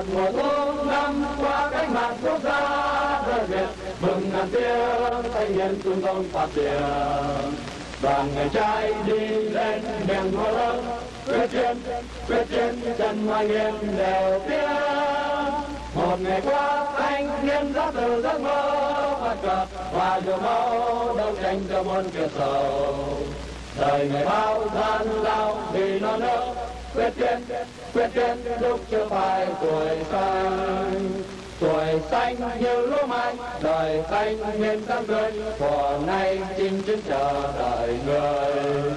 một mùa thu năm qua cách mạng quốc gia đất việt. Mừng ngàn tiếng, thanh niên sung phong phát triển. Đoàn ngày trai đi lên miền hoa lớn quyết chiến quyết chiến, chân mai nghiêng đều tiếng một ngày qua anh niên ra từ giấc mơ phát cờ và dù máu đấu tranh cho muôn kiệt sầu. Đời ngày bao gian lao vì non nước quyết chiến quyết chiến lúc chưa phải tuổi xanh. Tuổi xanh như lúa mai, đời xanh nên cam tươi của nay chinh chiến chờ đợi người.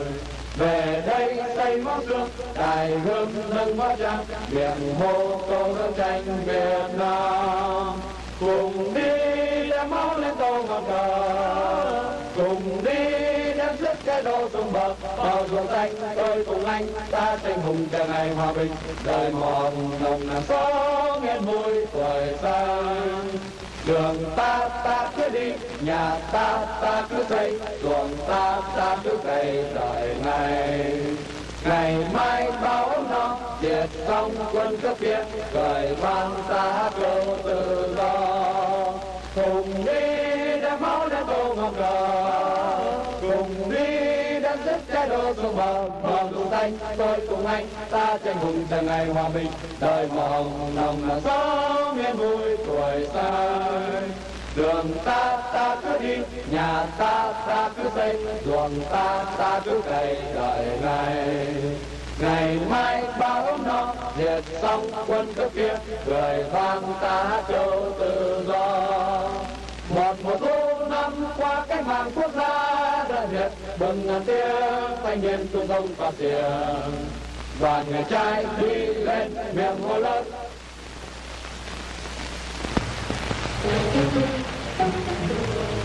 Về đây xây móc xương, đài hương nâng hóa trang. Miệng hô câu đấu tranh việt nam. Cùng đi đem máu lên tô ngọn cờ đô sông bờ, bao ruộng xanh, tôi cùng anh ta tranh hùng chờ ngày hòa bình. Đời mòn nồng nàn gió nghe mùi tuổi xanh đường ta ta cứ đi, nhà ta ta cứ xây. Ruộng ta ta cứ cày đợi ngày. Ngày mai bao ấm no diệt xong quân cấp biệt cởi vang ta câu tự do. Cùng đi đã máu đã tô ngọn cờ sức đô sông bờ mòn dù xanh tôi cùng anh, ta tranh hùng chờ ngày hòa bình. Đời màu hồng nồng là gió miền vui tuổi xanh đường ta ta cứ đi, nhà ta ta cứ xây. Ruộng ta ta cứ cày đợi ngày ngày mai bao báo non diệt xong quân cướp kia cười vang ta châu tự do. Một mùa thu năm qua, cách mạng quốc gia đất bừng ngàn tiếng thanh niên tung công phát triển đoàn người trai đi lên miệng hô lớn. 구석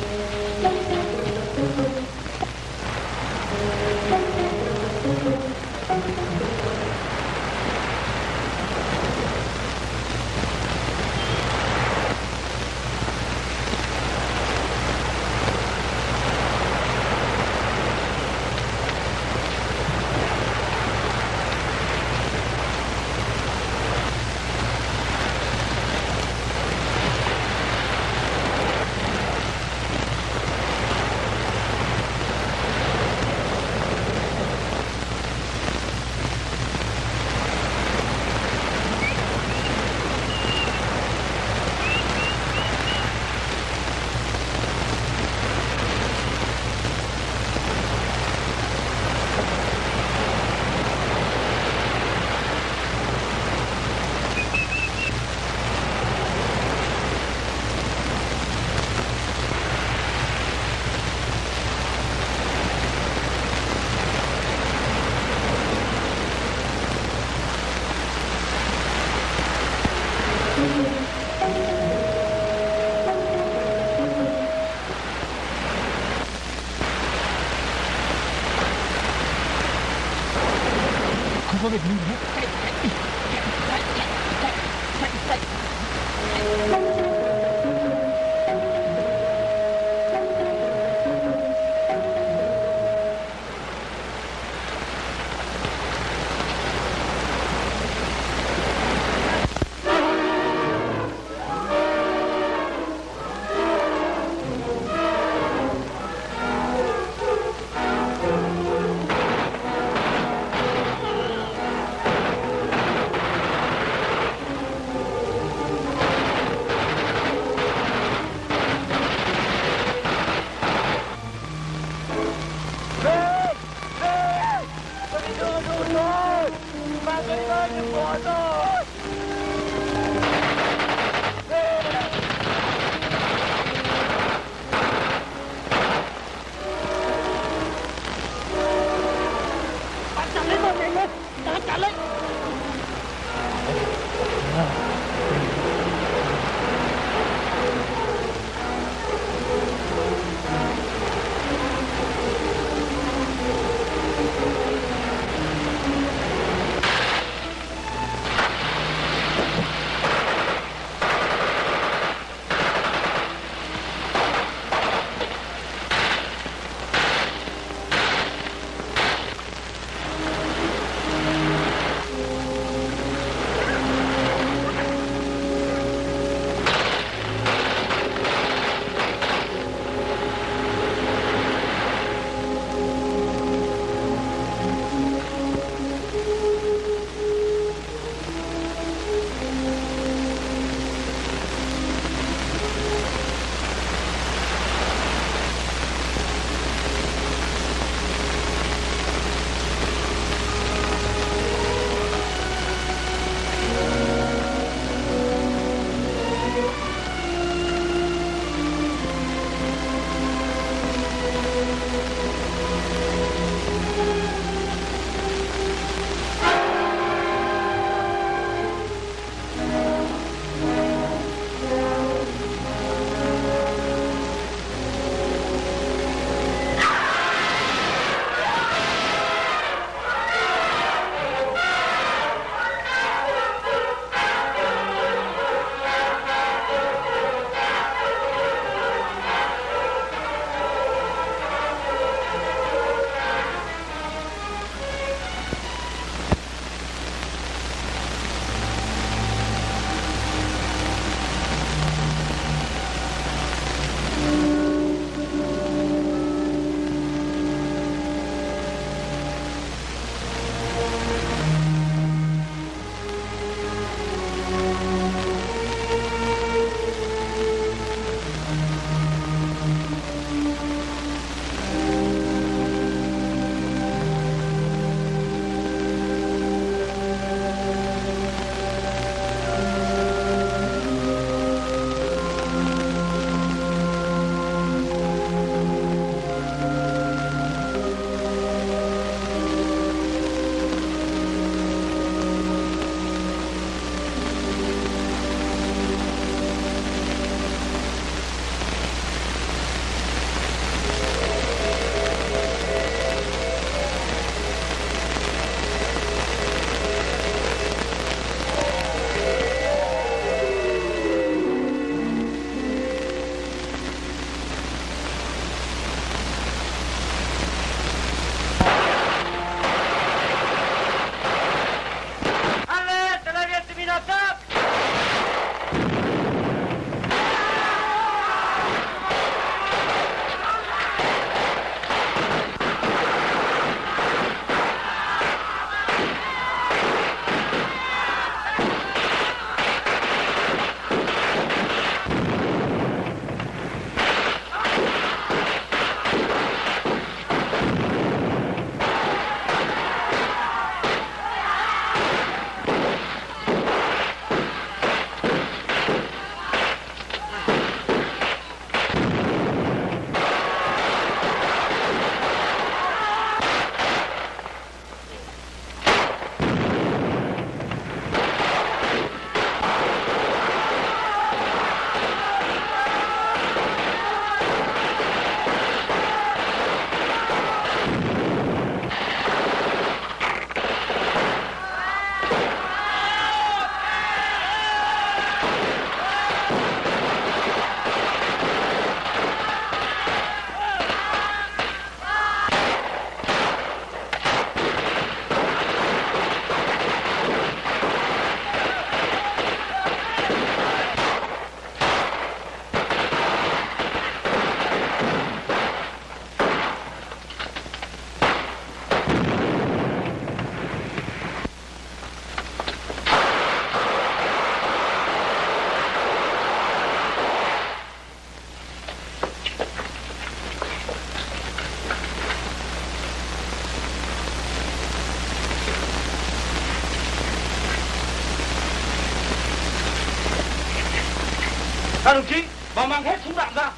các đồng chí vào mang hết súng đạn ra.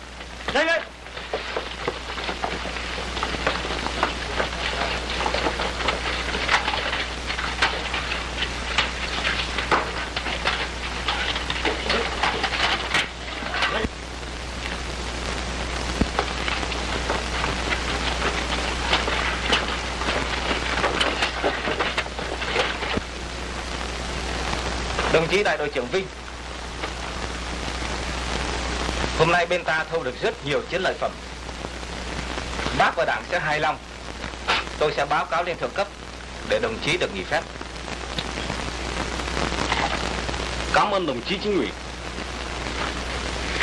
Nhanh lên. Đồng chí đại đội trưởng Vinh Hôm nay bên ta thu được rất nhiều chiến lợi phẩm. Bác và đảng sẽ hài lòng. Tôi sẽ báo cáo lên thượng cấp Để đồng chí được nghỉ phép. Cảm ơn đồng chí chính ủy.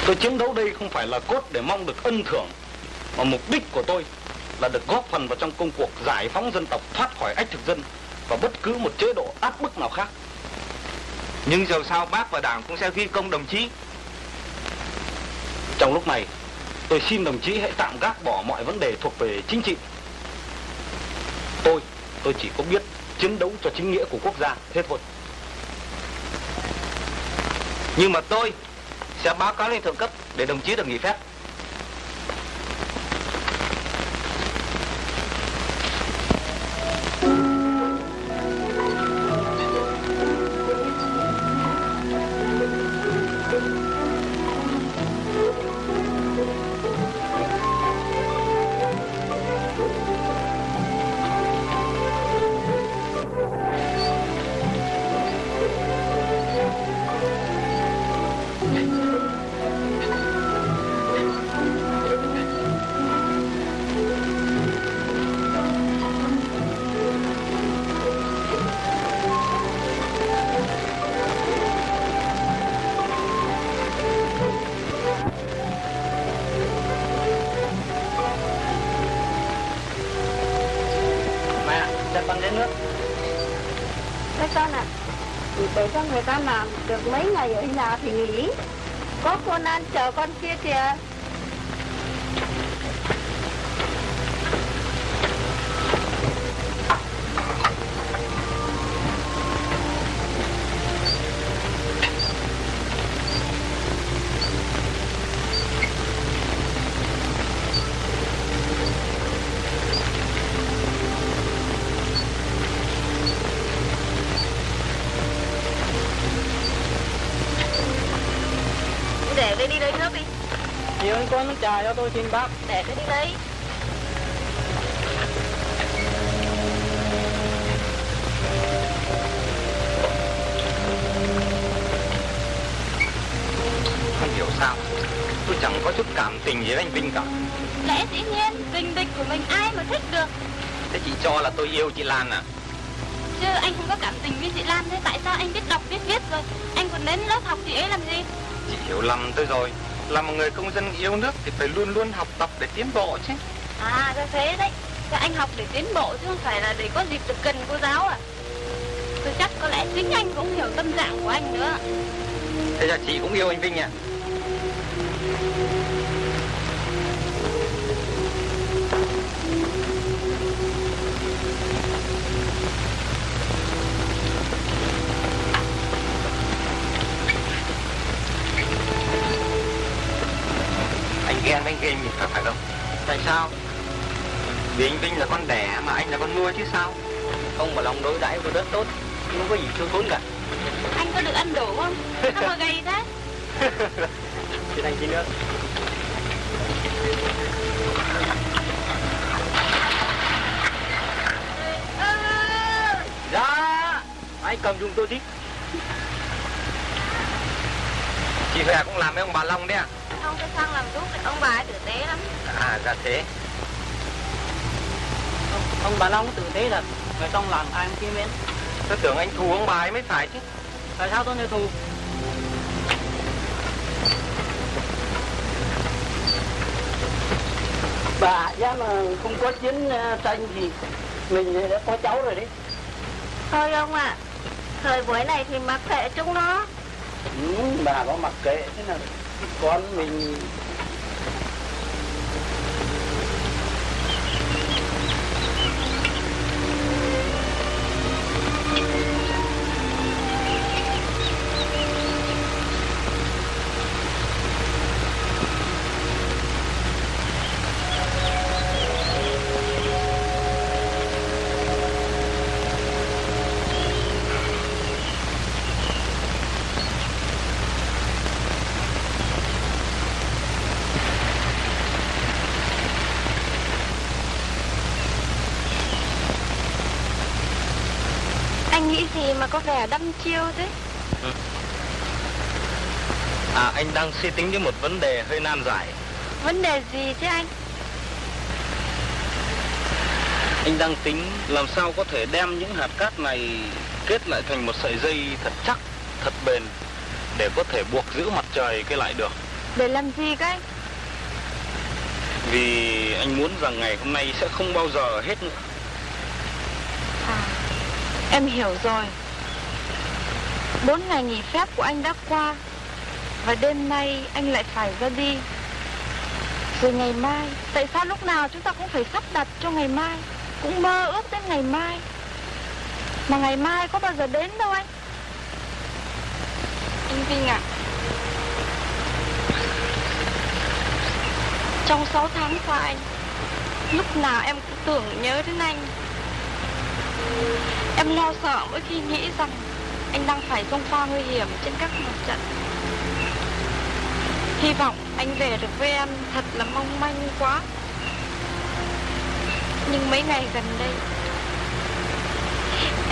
Tôi chiến đấu đây không phải là cốt để mong được ân thưởng, Mà mục đích của tôi là được góp phần vào trong công cuộc giải phóng dân tộc, thoát khỏi ách thực dân Và bất cứ một chế độ áp bức nào khác. Nhưng dầu sao bác và đảng cũng sẽ ghi công đồng chí. Trong lúc này tôi xin đồng chí hãy tạm gác bỏ mọi vấn đề thuộc về chính trị. Tôi, tôi chỉ có biết chiến đấu cho chính nghĩa của quốc gia, thế thôi. Nhưng mà tôi sẽ báo cáo lên thượng cấp Để đồng chí được nghỉ phép. Để cho người ta làm được mấy ngày ở nhà thì nghỉ. Có cô Nan chờ con kia kìa. Con trà cho tôi xin bác. Để tôi đi lấy. Không hiểu sao? Tôi chẳng có chút cảm tình với anh Vinh cả. Lẽ dĩ nhiên Tình địch của mình ai mà thích được? Thế chị cho là tôi yêu chị Lan à? Chứ anh không có cảm tình với chị Lan Thế tại sao anh biết đọc biết viết rồi? Anh còn đến lớp học chị ấy làm gì? Chị hiểu lầm tôi rồi. Là một người công dân yêu nước Thì phải luôn luôn học tập để tiến bộ chứ. À ra thế đấy. Thế anh học để tiến bộ chứ không phải là để có dịp được gần cô giáo à. Tôi chắc có lẽ chính anh cũng hiểu tâm trạng của anh nữa. Thế là chị cũng yêu anh Vinh à Với anh Vinh thì phải phải không? Tại sao? Vì anh Vinh là con đẻ mà anh là con nuôi chứ sao? Ông mà lòng đối đãi tôi rất tốt Không có gì thiếu thốn cả Anh có được ăn đủ không Sao mà gầy thế Xin anh xin nước Dạ Anh cầm dùng tôi đi Chị Huệ cũng làm với ông bà Long đấy à? Sang làm giúp Ông bà ấy tử tế lắm. À ra thế. Ông, ông bà Long tử tế thật. Người trong làng ai cũng kia miễn. Tôi tưởng anh thù ông bà ấy mới phải chứ. Tại sao tôi như thù Bà giá mà không có chiến ờ, tranh thì mình đã có cháu rồi đấy. Thôi ông ạ, thời buổi này thì mặc kệ chúng nó. ừ, Bà có mặc kệ thế nào con mình gì mà có vẻ đăm chiêu thế? À anh đang suy tính đến một vấn đề hơi nan giải. Vấn đề gì thế anh? Anh đang tính làm sao có thể đem những hạt cát này kết lại thành một sợi dây thật chắc, thật bền để có thể buộc giữ mặt trời cái lại được. Để làm gì các anh? Vì anh muốn rằng ngày hôm nay sẽ không bao giờ hết nữa. Em hiểu rồi. Bốn ngày nghỉ phép của anh đã qua Và đêm nay anh lại phải ra đi. Rồi ngày mai, Tại sao lúc nào chúng ta cũng phải sắp đặt cho ngày mai, Cũng mơ ước đến ngày mai? Mà ngày mai có bao giờ đến đâu anh? Anh Vinh ạ. Trong 6 tháng qua anh, Lúc nào em cũng tưởng nhớ đến anh. Em lo sợ mỗi khi nghĩ rằng anh đang phải xông pha nguy hiểm trên các mặt trận. Hy vọng anh về được với em thật là mong manh quá. Nhưng mấy ngày gần đây,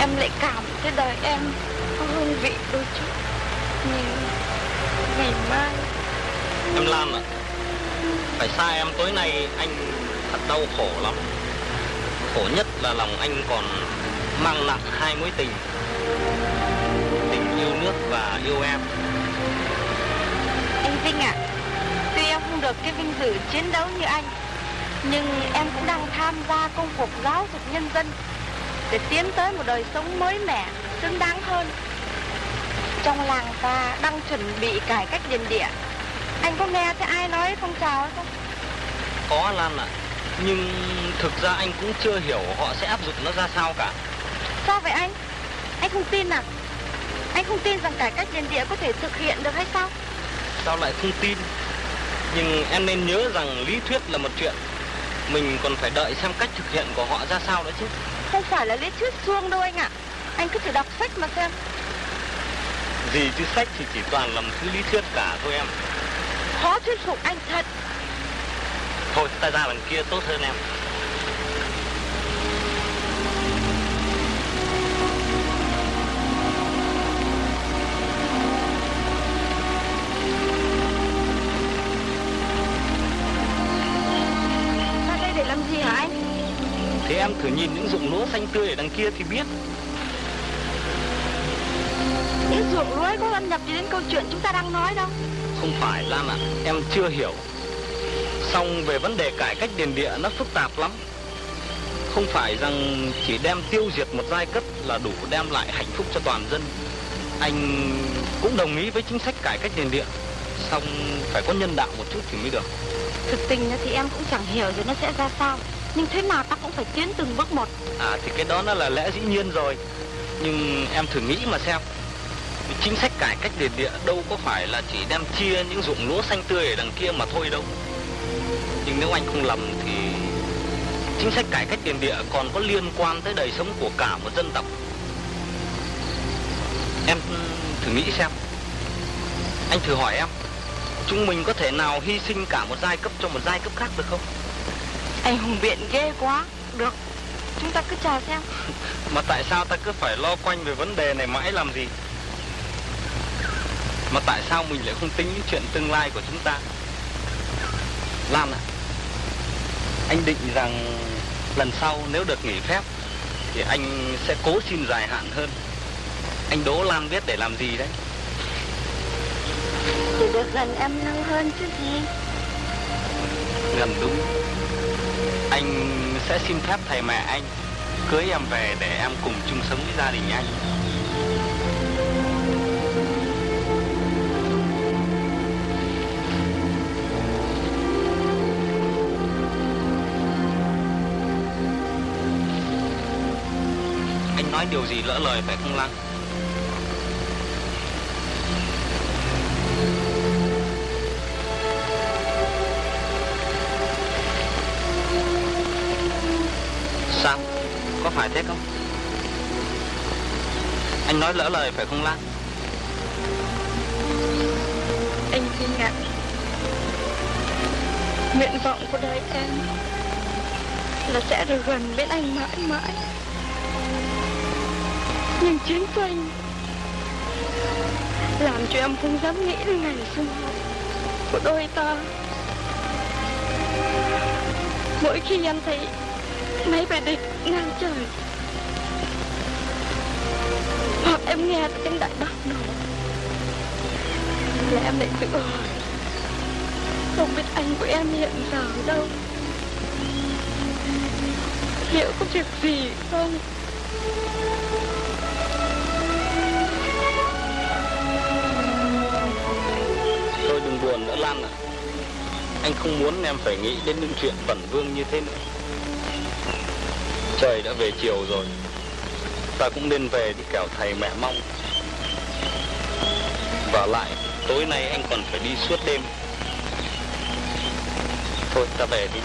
em lại cảm thấy đời em có hương vị đôi chút. Nhưng ngày mai. Em Lan ạ, phải xa em tối nay anh thật đau khổ lắm. Khổ nhất là lòng anh còn mang nặng hai mối tình tình yêu nước và yêu em Anh Vinh ạ, tuy em không được cái vinh dự chiến đấu như anh, nhưng em cũng đang tham gia công cuộc giáo dục nhân dân để tiến tới một đời sống mới mẻ, xứng đáng hơn. Trong làng ta đang chuẩn bị cải cách điền địa. Anh có nghe thấy ai nói phong trào hay không? có Lan ạ nhưng thực ra anh cũng chưa hiểu họ sẽ áp dụng nó ra sao cả Sao vậy anh? Anh không tin à? Anh không tin rằng cải cách điền địa có thể thực hiện được hay sao? sao lại không tin nhưng em nên nhớ rằng lý thuyết là một chuyện mình còn phải đợi xem cách thực hiện của họ ra sao nữa chứ Không phải là lý thuyết suông đâu anh ạ. Anh cứ thử đọc sách mà xem. gì chứ sách thì chỉ toàn làm thứ lý thuyết cả thôi em Khó thuyết phục anh thật. thôi ta ra đằng kia tốt hơn em anh? thế em thử nhìn những ruộng lúa xanh tươi ở đằng kia thì biết. Những ruộng lúa có ăn nhập gì đến câu chuyện chúng ta đang nói đâu. không phải Lan ạ. Em chưa hiểu. Xong về vấn đề cải cách điền địa nó phức tạp lắm. Không phải rằng chỉ đem tiêu diệt một giai cấp là đủ đem lại hạnh phúc cho toàn dân. Anh cũng đồng ý với chính sách cải cách điền địa. Xong phải có nhân đạo một chút thì mới được. Thực tình thì em cũng chẳng hiểu rồi nó sẽ ra sao. Nhưng thế nào ta cũng phải tiến từng bước một. À thì cái đó nó là lẽ dĩ nhiên rồi. Nhưng em thử nghĩ mà xem. Chính sách cải cách điền địa đâu có phải là chỉ đem chia những ruộng lúa xanh tươi ở đằng kia mà thôi đâu. Nhưng nếu anh không lầm thì Chính sách cải cách điền địa còn có liên quan tới đời sống của cả một dân tộc. Em thử nghĩ xem. Anh thử hỏi em, Chúng mình có thể nào hy sinh cả một giai cấp cho một giai cấp khác được không? Anh hùng biện ghê quá. Được. Chúng ta cứ chờ xem. Mà tại sao ta cứ phải lo quanh về vấn đề này mãi làm gì? Mà tại sao mình lại không tính những chuyện tương lai của chúng ta? Lan ạ, anh định rằng lần sau nếu được nghỉ phép thì anh sẽ cố xin dài hạn hơn. Anh đố Lan biết để làm gì đấy? Để được gần em năng hơn chứ gì. Gần đúng. Anh sẽ xin phép thầy mẹ anh cưới em về để em cùng chung sống với gia đình anh. Anh nói điều gì lỡ lời phải không lăng Có phải thế không? Anh nói lỡ lời phải không Lan? Anh Vinh ngạc Nguyện vọng của đời em là sẽ được gần bên anh mãi mãi. Nhưng chiến tranh Làm cho em không dám nghĩ đến ngày xung họp Của đôi ta Mỗi khi em thấy Máy bay địch ngang trời. Hoặc em nghe tiếng đại bác nổ Là em lại tự hỏi Không biết anh của em hiện giờ ở đâu. Liệu có việc gì không? Thôi đừng buồn nữa, Lan ạ. Anh không muốn em phải nghĩ đến những chuyện bẩn vương như thế nữa. Trời đã về chiều rồi. Ta cũng nên về đi kẻo thầy mẹ mong. Và lại, tối nay anh còn phải đi suốt đêm. Thôi, ta về đi.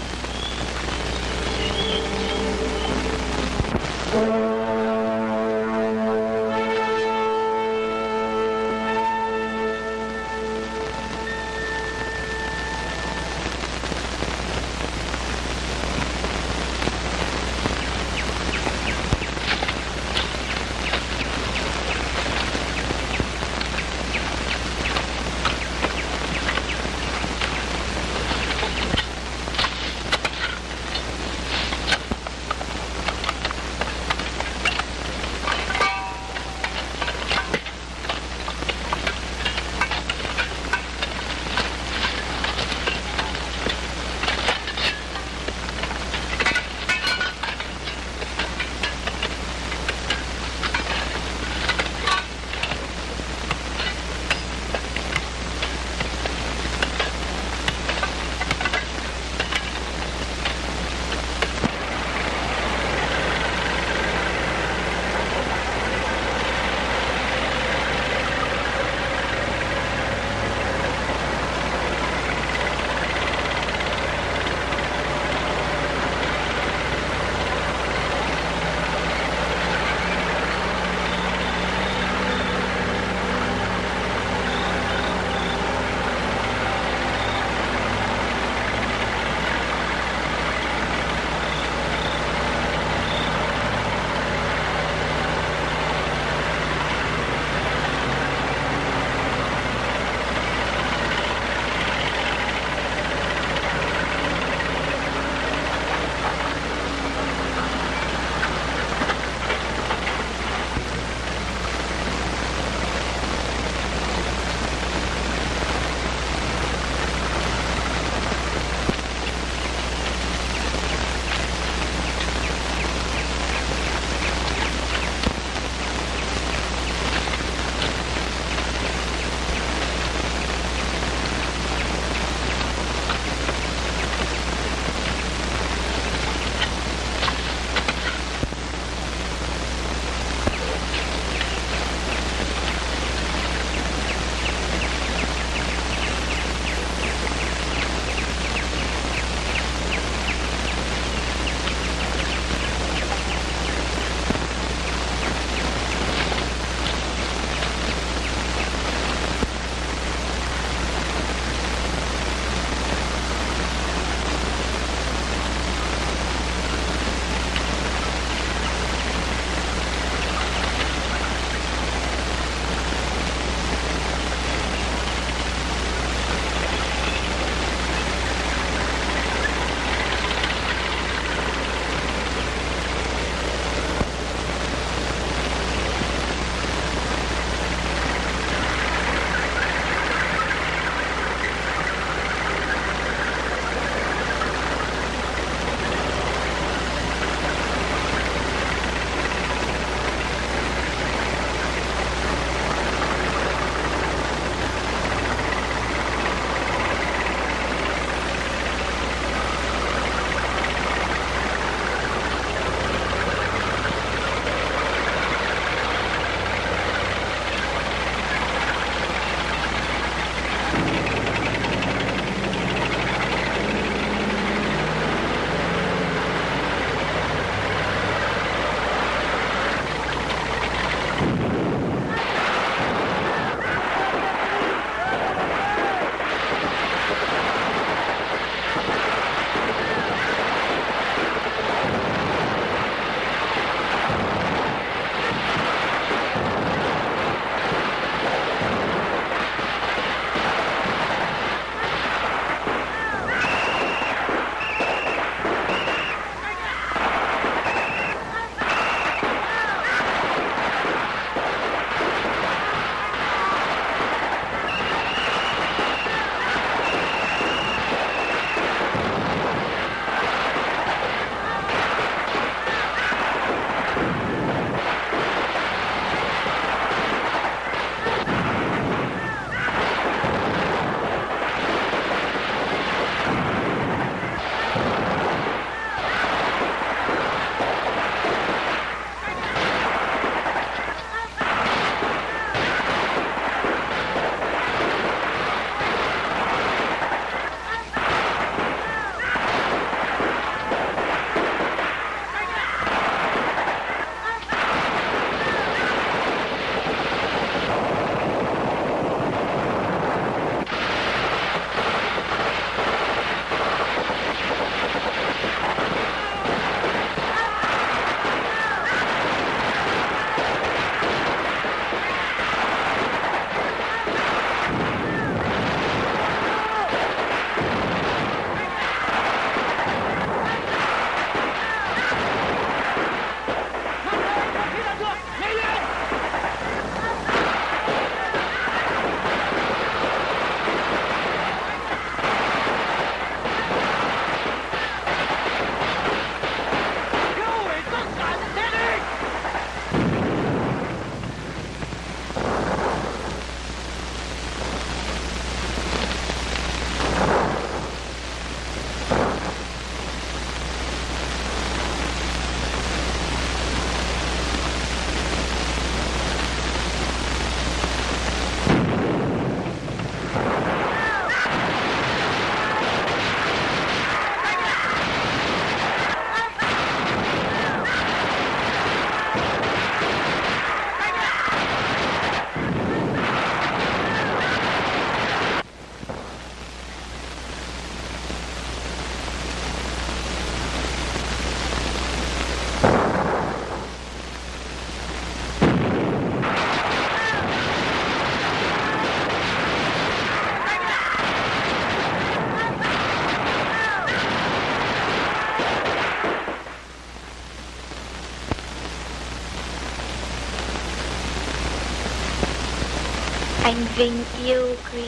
Anh Vinh yêu quý.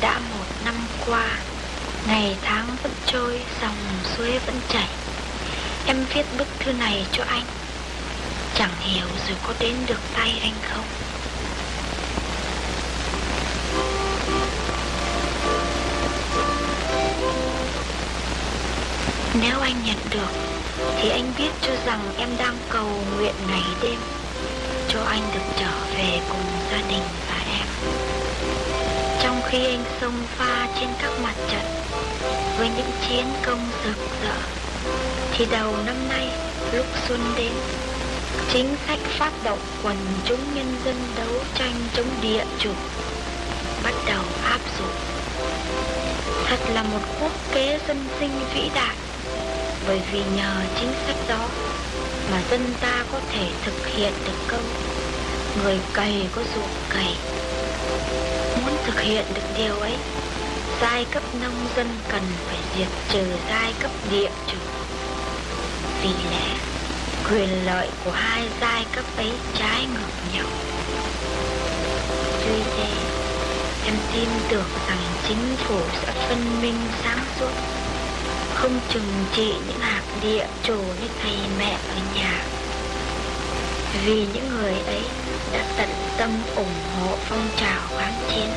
Đã một năm qua, Ngày tháng vẫn trôi, Dòng suối vẫn chảy. Em viết bức thư này cho anh. Chẳng hiểu rồi có đến được tay anh không. Nếu anh nhận được, Thì anh biết cho rằng em đang cầu nguyện ngày đêm Cho anh được trở về cùng gia đình và em Trong khi anh xông pha trên các mặt trận Với những chiến công rực rỡ, Thì đầu năm nay, lúc xuân đến, Chính sách phát động quần chúng nhân dân đấu tranh chống địa chủ Bắt đầu áp dụng Thật là một quốc kế dân sinh vĩ đại, bởi vì nhờ chính sách đó mà dân ta có thể thực hiện được công người cày có ruộng cày. Muốn thực hiện được điều ấy, giai cấp nông dân cần phải diệt trừ giai cấp địa chủ. Vì lẽ, quyền lợi của hai giai cấp ấy trái ngược nhau. Tuy thế, em tin tưởng rằng chính phủ sẽ phân minh sáng suốt, không chừng trị những hạt địa chủ như thầy mẹ ở nhà. Vì những người ấy đã tận tâm ủng hộ phong trào kháng chiến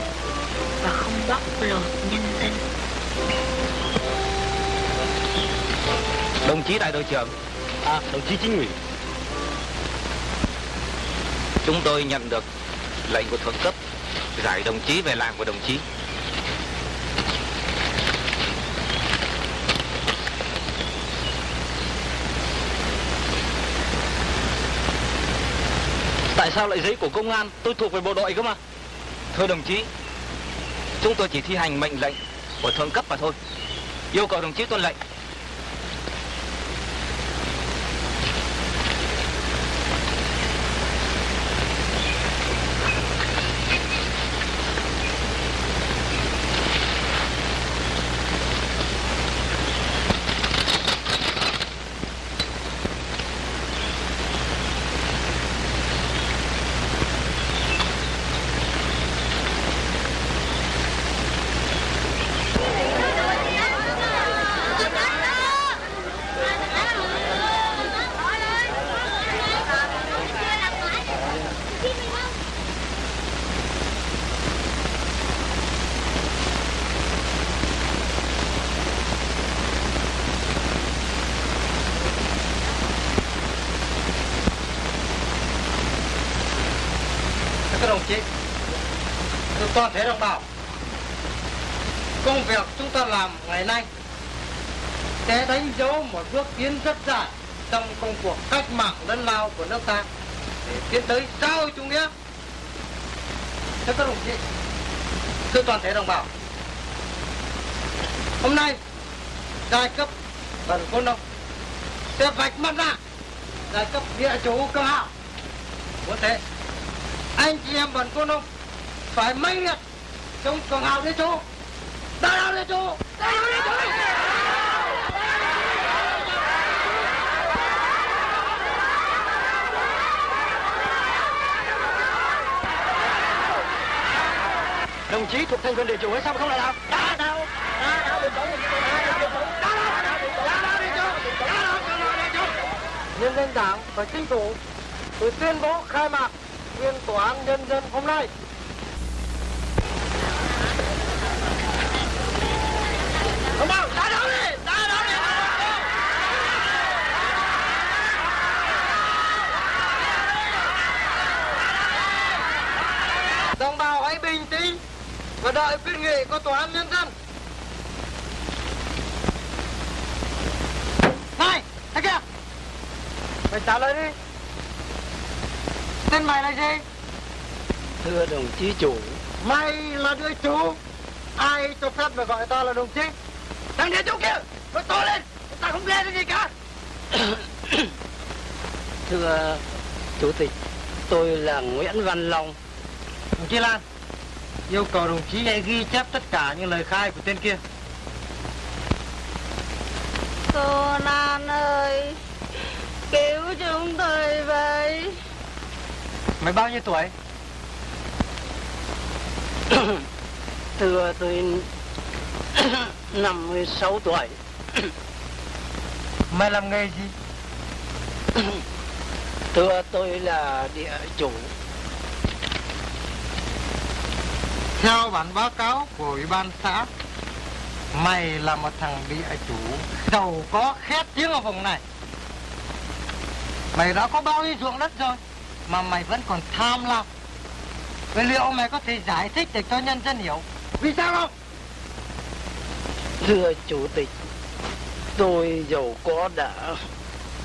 và không bóc lột nhân dân. Đồng chí đại đội trưởng. À đồng chí chính ủy. Chúng tôi nhận được lệnh của thượng cấp giải đồng chí về làng của đồng chí Tại sao lại giấy của công an? Tôi thuộc về bộ đội cơ mà. Thưa đồng chí, Chúng tôi chỉ thi hành mệnh lệnh của thượng cấp mà thôi. Yêu cầu đồng chí tuân lệnh các đồng chí thưa toàn thể đồng bào công việc chúng ta làm ngày nay sẽ đánh dấu một bước tiến rất dài trong công cuộc cách mạng lớn lao của nước ta để tiến tới xã hội chủ nghĩa thưa các đồng chí, thưa toàn thể đồng bào, hôm nay giai cấp bần quân đông sẽ vạch mặt ra giai cấp địa chủ cơ hạo muốn thế, anh chị em bần quân đông phải mấy á chống cường hào địa chú đa đạo địa chú đa đạo địa chú Đồng chí thuộc thành phần địa chủ hay sao mà không lại nào đa đạo đa đạo đạo đạo đạo đạo đạo địa chủ nhân dân đảng và chính phủ tôi tuyên bố khai mạc phiên tòa án nhân dân hôm nay Đồng bào, đá đấu đi, đá đấu đi, Đồng bào hãy bình tĩnh và đợi quyết nghị của tòa án nhân dân. Này, thằng kia, mày trả lời đi. Tên mày là gì? Thưa đồng chí chủ Mày là đứa chủ. Ai cho phép mày gọi ta là đồng chí? Thằng địa chủ kia, nó to lên, ta không nghe gì cả. Thưa chủ tịch Tôi là Nguyễn Văn Long Đồng chí Lan, yêu cầu đồng chí hãy ghi chép tất cả những lời khai của tên kia. Cô Nan ơi Cứu chúng tôi với Mày bao nhiêu tuổi? Thưa tôi năm 56 tuổi Mày làm nghề gì? Thưa tôi là địa chủ Theo bản báo cáo của Ủy ban xã, Mày là một thằng địa chủ, giàu có khét tiếng ở vùng này. Mày đã có bao nhiêu ruộng đất rồi Mà mày vẫn còn tham lam? Vậy liệu mày có thể giải thích để cho nhân dân hiểu? Vì sao không? Thưa chủ tịch, Tôi giàu có đã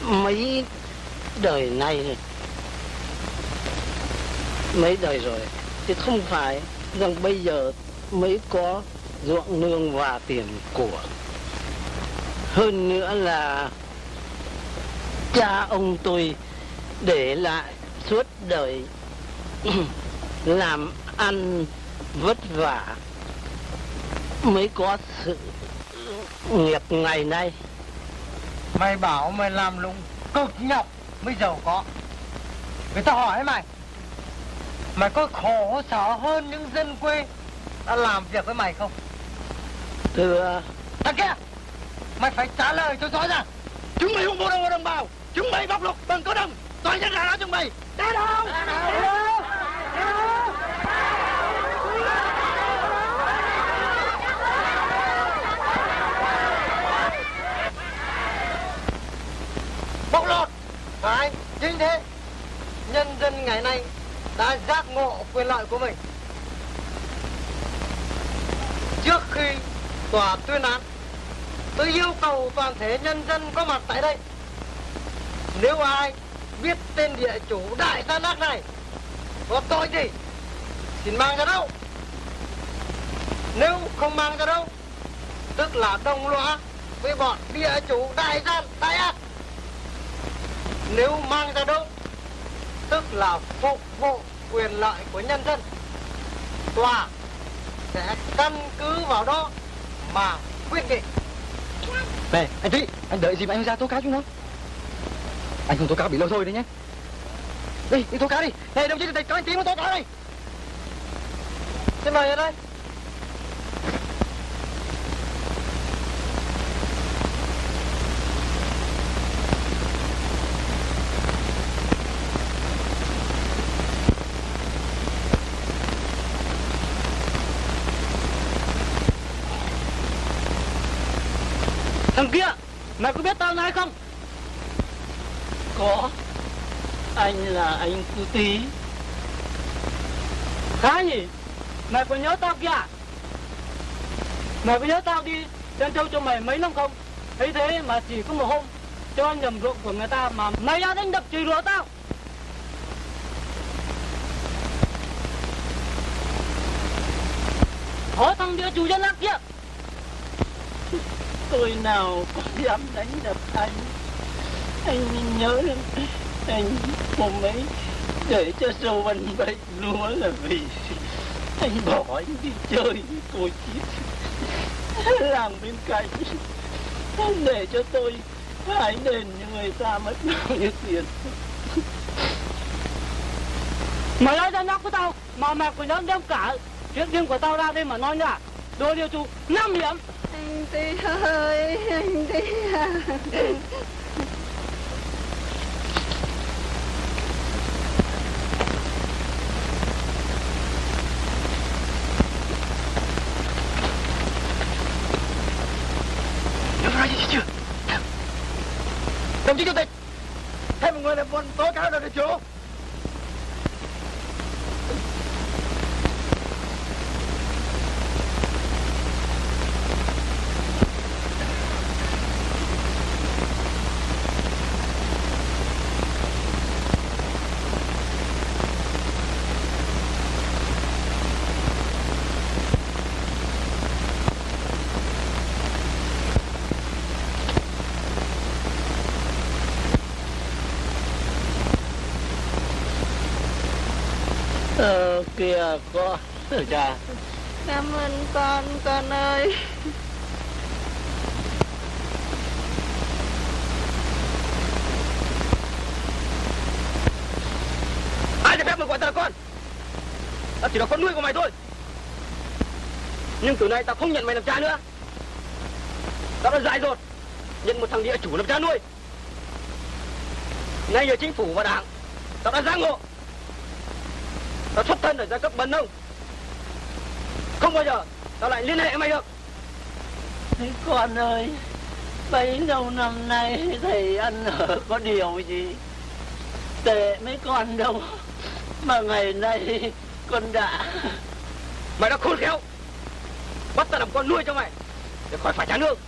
mấy đời nay. Mấy đời rồi thì không phải rằng bây giờ mới có ruộng nương và tiền của. Hơn nữa là cha ông tôi để lại suốt đời làm ăn vất vả. Mới có sự nghiệp ngày nay. Mày bảo mày làm lụng cực nhọc, mới giàu có. Người ta hỏi mày Mày có khổ sở hơn những dân quê đã làm việc với mày không? thưa Thằng kia Mày phải trả lời cho rõ ràng chúng mày ủng hộ đồng đồng bào. Chúng mày bóc lục bằng có đồng. Toàn dân là đó chúng mày. Đá đâu? Bóc lột. Phải chính thế. Nhân dân ngày nay đã giác ngộ quyền lợi của mình. Trước khi tòa tuyên án, Tôi yêu cầu toàn thể nhân dân có mặt tại đây. Nếu ai biết tên địa chủ đại gia nát này Có tội gì, Xin mang ra đâu. Nếu không mang ra đâu, Tức là đồng lõa với bọn địa chủ đại gian, đại ác. Nếu mang ra đâu Tức là phục vụ quyền lợi của nhân dân. Tòa sẽ căn cứ vào đó mà quyết định. Này, anh Thúy, anh đợi gì mà anh ra tố cáo chúng nó? Anh không tố cáo bị lâu thôi đấy nhé. Đi, đi tố cáo đi. Này, đồng chí tịch, có anh Tiến tố cáo đây Xin mời ở đây kia. Mày có biết tao là ai không? Có. Anh là anh cu tí khá nhỉ mày có nhớ tao kia à? mày có nhớ tao đi chân châu cho mày mấy năm không? Thấy thế mà chỉ có một hôm cho nhầm ruộng của người ta mà mày ra đánh đập chửi rủa tao. Hỏi thằng địa chủ dân ác kia tôi nào có dám đánh đập anh. Anh nhớ anh hôm ấy để cho sâu ăn bệnh lúa là vì anh bỏ anh đi chơi với cô chiếc làng bên cạnh để cho tôi phải đền cho người ta mất bao nhiêu tiền. Mày nói ra nhóc của tao, mà mày của nó đem cả chuyện riêng của tao ra đây mà nói nhá đồ điều chủ năm điểm. Anh Tí ơi, anh Tí à. Gì chưa Đồng chí chủ tịch Thêm một người là muốn tố cáo được chủ ờ kìa con cha Cảm ơn con, con ơi. Ai cho phép mày gọi ta là con Tao chỉ là con nuôi của mày thôi Nhưng từ nay tao không nhận mày làm cha nữa. Tao đã dại dột Nhận một thằng địa chủ làm cha nuôi. Nay nhờ chính phủ và đảng Tao đã giác ngộ Tao xuất thân ở giai cấp bần nông Không bao giờ Tao lại liên hệ mày được. Con ơi Bấy lâu năm nay thầy ăn ở có điều gì? Tệ mấy con đâu Mà ngày nay con đã Mày đã khôn khéo Bắt tao làm con nuôi cho mày. Để khỏi phải trả lương.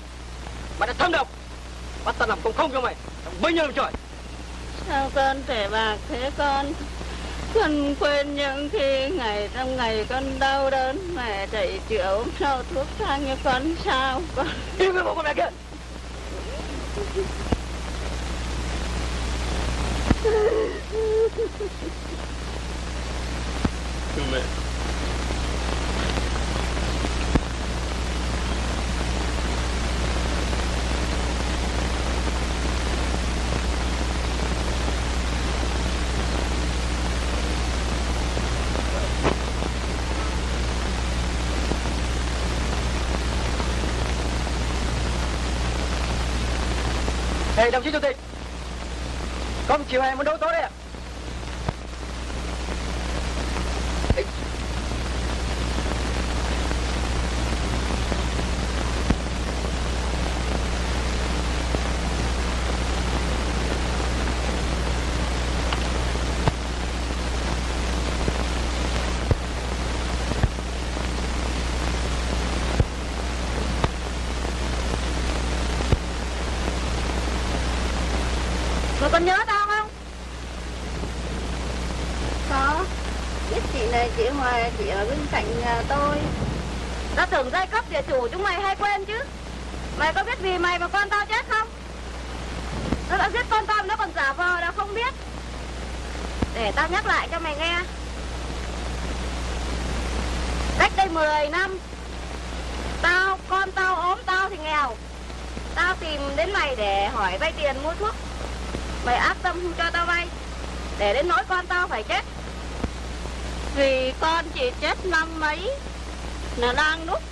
Mày đã thâm độc. Bắt tao làm công không cho mày. Bấy nhiêu năm trời. Sao con trẻ bạc thế con? Con quên những khi ngày trong ngày con đau đớn Mẹ chạy chữa sau thuốc thang cho con sao con? Im với bộ con mẹ kia. Mẹ Này đồng chí chủ tịch. Có một chiều hè muốn đấu tối đây ạ Mà con nhớ tao không? Có Biết chị này chị Hoài chị ở bên cạnh nhà tôi. Tao tưởng giai cấp địa chủ chúng mày hay quên chứ. Mày có biết vì mày mà con tao chết không? Nó đã giết con tao nó còn giả vờ là không biết. Để tao nhắc lại cho mày nghe. Cách đây 10 năm Tao, con tao ốm tao thì nghèo. Tao tìm đến mày để hỏi vay tiền mua thuốc. Mày ác tâm không cho tao vay. Để đến nỗi con tao phải chết vì con chỉ chết năm mấy. Là đang lúc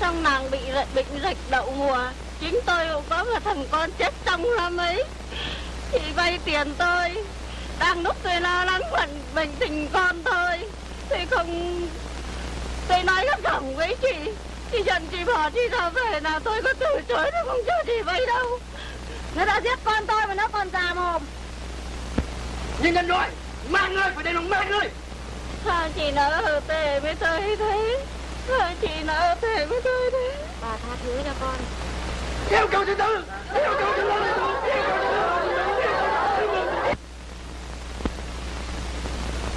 trong nàng bị bệnh dịch đậu mùa. Chính tôi cũng có một thằng con chết trong năm ấy. Chị vay tiền tôi. Đang lúc tôi lo lắng bệnh, bệnh tình con thôi Tôi không Tôi nói gấp chồng với chị. Chị dần chị bỏ chị ra về là tôi có từ chối nó không cho chị vay đâu. Nó đã giết con tôi mà nó còn già mồm. Nhưng nhân rồi. Mang ngươi phải đây là mang ngươi Sao chị nỡ hờ tề với tôi thế. Sao chị nỡ tề với tôi thế. Bà tha thứ cho con. Yêu cầu thứ tư. Yêu cầu thứ tư.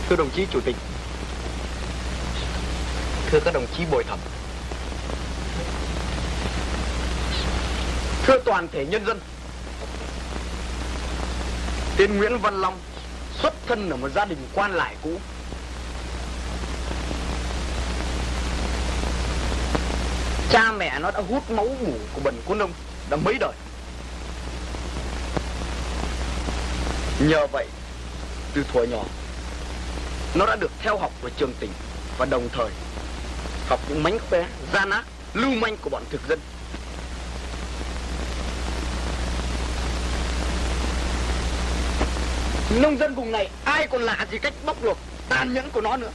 Thưa đồng chí chủ tịch. Thưa các đồng chí bồi thẩm. Thưa toàn thể nhân dân. Tên Nguyễn Văn Long Xuất thân ở một gia đình quan lại cũ Cha mẹ nó đã hút máu mủ của bần quân ông Đã mấy đời. Nhờ vậy Từ thuở nhỏ Nó đã được theo học ở trường tỉnh Và đồng thời Học những mánh khóe, gian ác, lưu manh của bọn thực dân. Nông dân vùng này ai còn lạ gì cách bóc lột tàn nhẫn của nó nữa?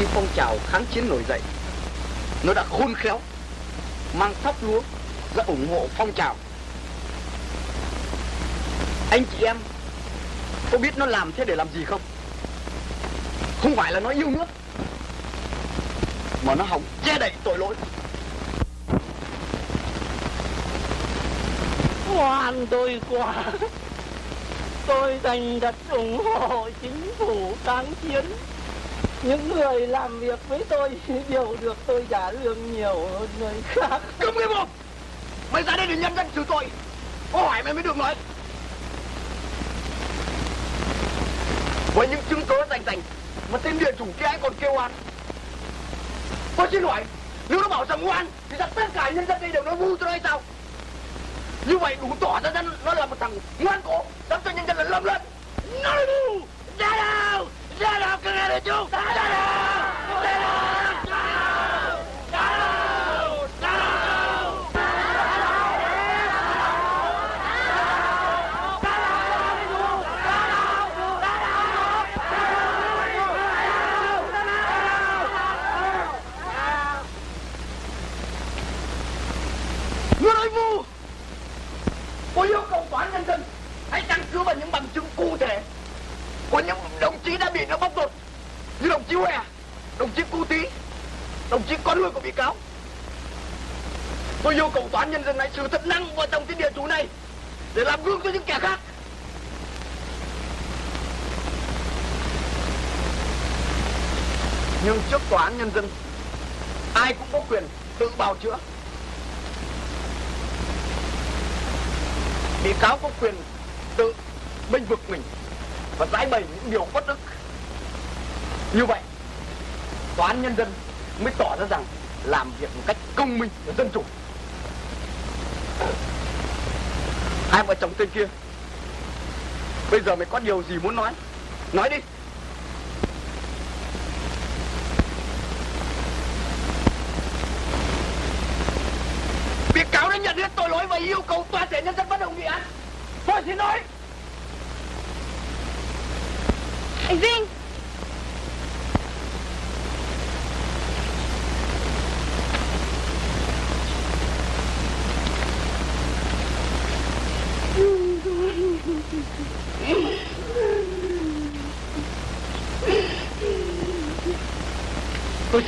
Khi phong trào kháng chiến nổi dậy. Nó đã khôn khéo, Mang thóc lúa ra ủng hộ phong trào. Anh chị em Có biết nó làm thế để làm gì không? Không phải là nó yêu nước, Mà nó hỏng che đậy tội lỗi. Oan tôi quá. Tôi thành thật ủng hộ chính phủ kháng chiến. Những người làm việc với tôi đều được tôi trả lương nhiều hơn người khác. Câm cái mồm! Mày ra đây để nhân dân xử tội. Có hỏi mày mới được nói. Với những chứng cứ rành rành, Mà tên địa chủ kia anh còn kêu oan. Tôi xin hỏi, Nếu nó bảo rằng oan, Thì ra tất cả nhân dân đây đều nói vu cho nó hay sao? Như vậy đủ tỏ ra dân nó là một thằng ngoan cổ Dám cho nhân dân là lâm lên Nói vu Ra đâu? I'm gonna do! it. Như à? đồng chí Đồng chí Cu Tý Đồng chí con nuôi của bị cáo. Tôi yêu cầu tòa án nhân dân hãy xử thật năng vào trong cái địa chủ này Để làm gương cho những kẻ khác. Nhưng trước tòa án nhân dân, Ai cũng có quyền tự bào chữa. Bị cáo có quyền tự bênh vực mình và giải bày những điều bất đức. Như vậy tòa án nhân dân mới tỏ ra rằng làm việc một cách công minh và dân chủ. Hai vợ chồng tên kia, bây giờ mày có điều gì muốn nói? Nói đi. Bị cáo đã nhận hết tội lỗi và yêu cầu toàn thể nhân dân bất đồng nghị án. Tôi xin nói Anh Vinh!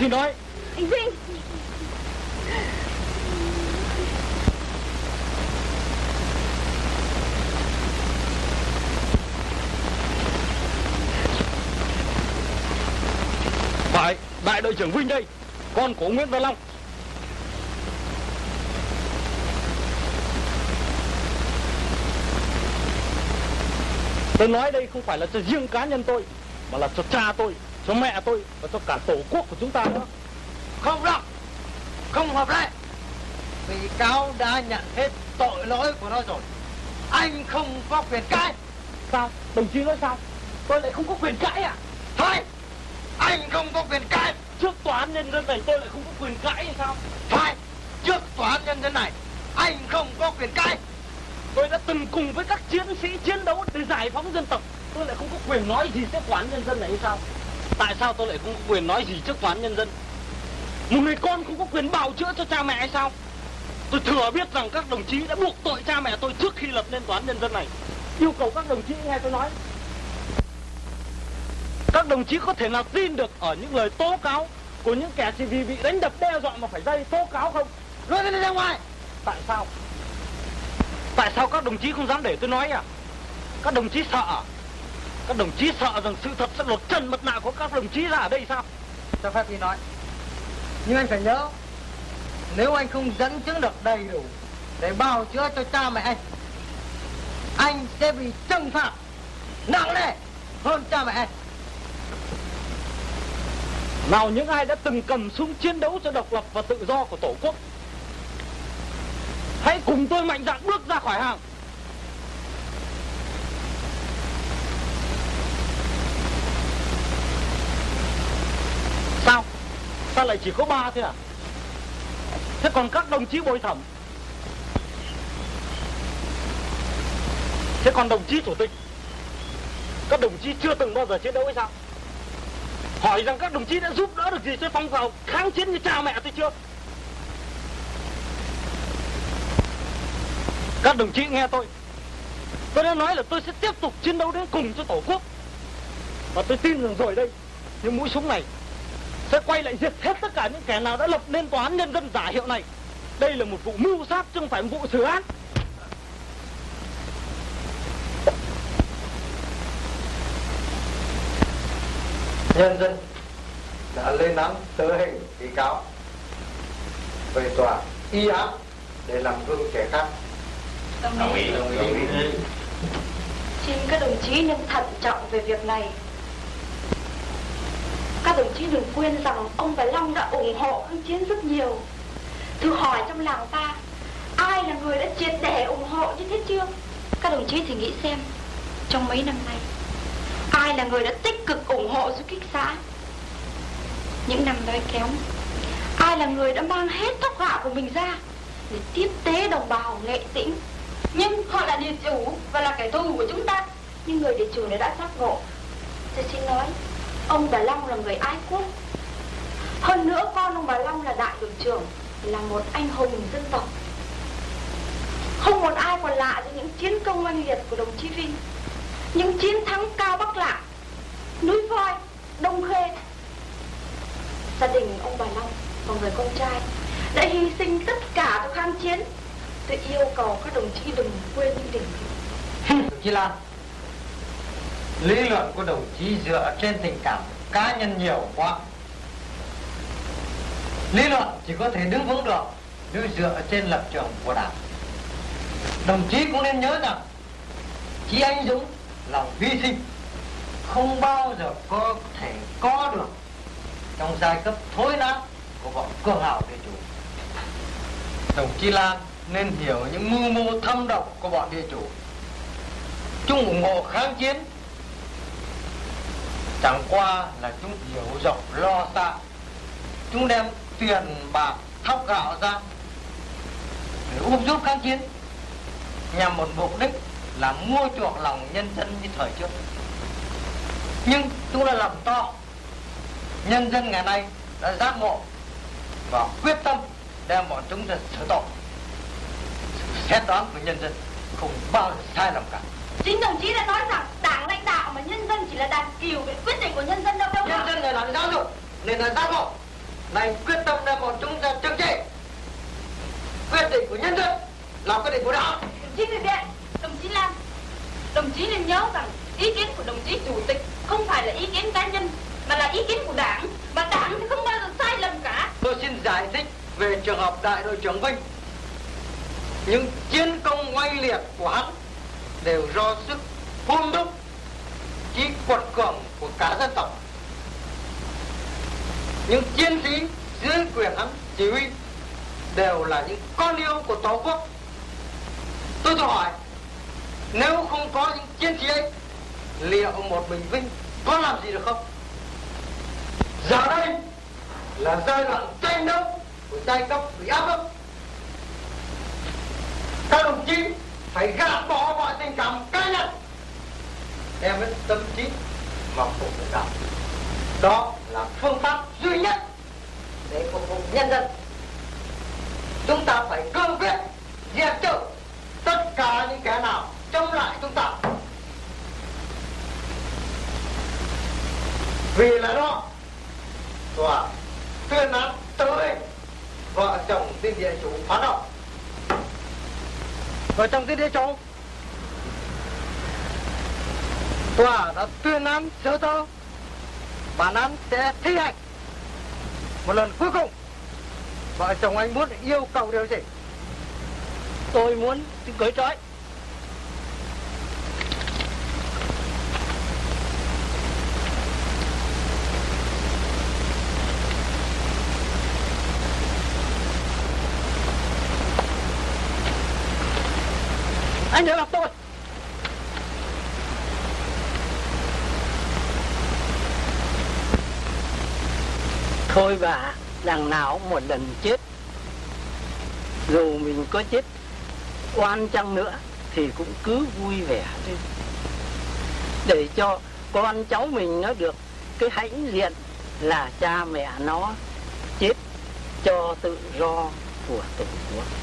Xin nói. Anh Vinh. Phải Đại đội trưởng Vinh đây. Con của Nguyễn Văn Long. Tôi nói đây không phải là cho riêng cá nhân tôi Mà là cho cha tôi, cho mẹ tôi Và cho cả tổ quốc của chúng ta nữa Không đâu Không hợp lệ Bị cáo đã nhận hết tội lỗi của nó rồi Anh không có quyền cãi Sao? Đồng chí nói sao? Tôi lại không có quyền cãi à? Thôi Anh không có quyền cãi Trước tòa án nhân dân này tôi lại không có quyền cãi hay sao? Phải Trước tòa án nhân dân này Anh không có quyền cãi Tôi đã từng cùng với các chiến sĩ chiến đấu để giải phóng dân tộc Tôi lại không có quyền nói gì trước tòa án nhân dân này hay sao? Tại sao tôi lại không có quyền nói gì trước toán nhân dân? Một người con không có quyền bào chữa cho cha mẹ hay sao? Tôi thừa biết rằng các đồng chí đã buộc tội cha mẹ tôi trước khi lập nên toán nhân dân này Yêu cầu các đồng chí nghe tôi nói Các đồng chí có thể nào tin được ở những lời tố cáo Của những kẻ chỉ vì bị đánh đập đe dọa mà phải dây tố cáo không? Lôi lên ra ngoài Tại sao? Tại sao các đồng chí không dám để tôi nói à? Các đồng chí sợ à? Các đồng chí sợ rằng sự thật sẽ lột trần mặt nạ của các đồng chí ra ở đây sao? Cho phép đi nói. Nhưng anh phải nhớ Nếu anh không dẫn chứng được đầy đủ Để bào chữa cho cha mẹ anh Anh sẽ bị trừng phạt Nặng nề hơn cha mẹ anh. Nào những ai đã từng cầm súng chiến đấu cho độc lập và tự do của Tổ quốc Hãy cùng tôi mạnh dạn bước ra khỏi hàng Sao? Sao lại chỉ có ba thế à? Thế còn các đồng chí bồi thẩm Thế còn đồng chí chủ tịch Các đồng chí chưa từng bao giờ chiến đấu hay sao? Hỏi rằng các đồng chí đã giúp đỡ được gì cho phong trào kháng chiến như cha mẹ tôi chưa? Các đồng chí nghe tôi Tôi đã nói là tôi sẽ tiếp tục chiến đấu đến cùng cho Tổ quốc Và tôi tin rằng rồi đây, Những mũi súng này sẽ quay lại diệt hết tất cả những kẻ nào đã lập nên tòa án nhân dân giả hiệu này Đây là một vụ mưu sát chứ không phải một vụ xử án Nhân dân đã lên án tử hình bị cáo về tòa y án để làm gương kẻ khác Đồng ý. đồng ý Xin các đồng chí nên thận trọng về việc này. Các đồng chí đừng quên rằng ông và Long đã ủng hộ kháng chiến rất nhiều. Thử hỏi trong làng ta, ai là người đã triệt để ủng hộ như thế chưa? Các đồng chí thì nghĩ xem, trong mấy năm nay, Ai là người đã tích cực ủng hộ du kích xã Những năm đói kéo Ai là người đã mang hết tóc gạo của mình ra Để tiếp tế đồng bào nghệ tĩnh Nhưng họ là địa chủ Và là kẻ thù của chúng ta Nhưng người địa chủ này đã giác ngộ Tôi xin nói Ông Bà Long là người ái quốc. Hơn nữa con ông Bà Long là đại đội trưởng Là một anh hùng dân tộc. Không một ai còn lạ với những chiến công oanh liệt của đồng chí Vinh. Những chiến thắng cao Bắc Lạ Núi Voi, Đông Khê. Gia đình ông bà Long và người con trai Đã hy sinh tất cả cho kháng chiến. Tôi yêu cầu các đồng chí đừng quên những điểm Chị Lan. Lý luận của đồng chí dựa trên tình cảm cá nhân nhiều quá. Lý luận chỉ có thể đứng vững được nếu dựa trên lập trường của đảng. Đồng chí cũng nên nhớ rằng Chí anh dũng lòng hy sinh, Không bao giờ có thể có được Trong giai cấp thối nát của bọn cường hào địa chủ. Đồng chí Lan nên hiểu những mưu mô thâm độc của bọn địa chủ. Chúng ủng hộ kháng chiến Chẳng qua là chúng hiểu rộng lo xa. Chúng đem tiền bạc thóc gạo ra Để úp giúp kháng chiến. Nhằm một mục đích là mua chuộc lòng nhân dân như thời trước. Nhưng chúng đã làm to. Nhân dân ngày nay đã giác ngộ Và quyết tâm đem bọn chúng ra xử tội. Xét đoán của nhân dân không bao giờ sai lầm cả. Chính đồng chí đã nói rằng đảng lãnh đạo mà nhân dân chỉ là đàn kiều về quyết định của nhân dân đâu đâu nhân dân này làm giáo dục nên là giác ngộ này quyết tâm đem bọn chúng ra trừng trị. Quyết định của nhân dân là quyết định của đảng. Đồng chí Viện, đồng chí Lan Đồng chí nên nhớ rằng ý kiến của đồng chí chủ tịch không phải là ý kiến cá nhân mà là ý kiến của đảng. Và đảng thì không bao giờ sai lầm cả. Tôi xin giải thích về trường hợp đại đội trưởng Vinh. Những chiến công oanh liệt của hắn đều do sức hôn đúc trí quật cường của cả dân tộc. Những chiến sĩ dưới quyền hắn chỉ huy đều là những con yêu của tổ quốc. Tôi tự hỏi, nếu không có những chiến sĩ ấy, liệu một mình vinh có làm gì được không? Giờ đây là giai đoạn tranh đấu của giai cấp bị áp bức. Các đồng chí phải gạt bỏ mọi tình cảm cá nhân. Đem hết tâm trí mà phục vụ đạo đó là phương pháp duy nhất để phục vụ nhân dân. Chúng ta phải cương quyết diệt trừ tất cả những kẻ nào chống lại chúng ta. Vì là đó, tòa tuyên án tới vợ chồng tin địa chủ phá động vợ chồng cái địa cháu tòa đã tuyên án sơ thơ bản án sẽ thi hành. Một lần cuối cùng, vợ chồng anh muốn yêu cầu điều gì? Tôi muốn cưới trói. Anh đừng gặp tôi. Thôi bà, đằng nào một lần chết. Dù mình có chết, oan chăng nữa thì cũng cứ vui vẻ đi để cho con cháu mình nó được cái hãnh diện là cha mẹ nó chết cho tự do của tổ quốc.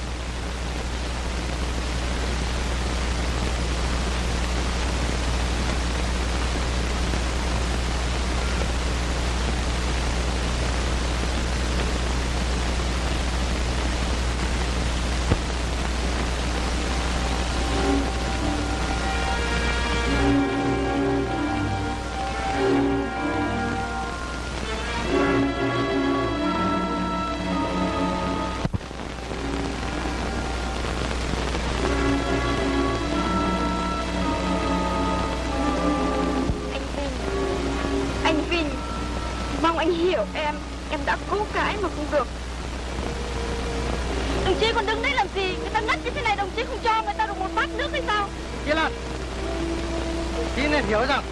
Hiểu rằng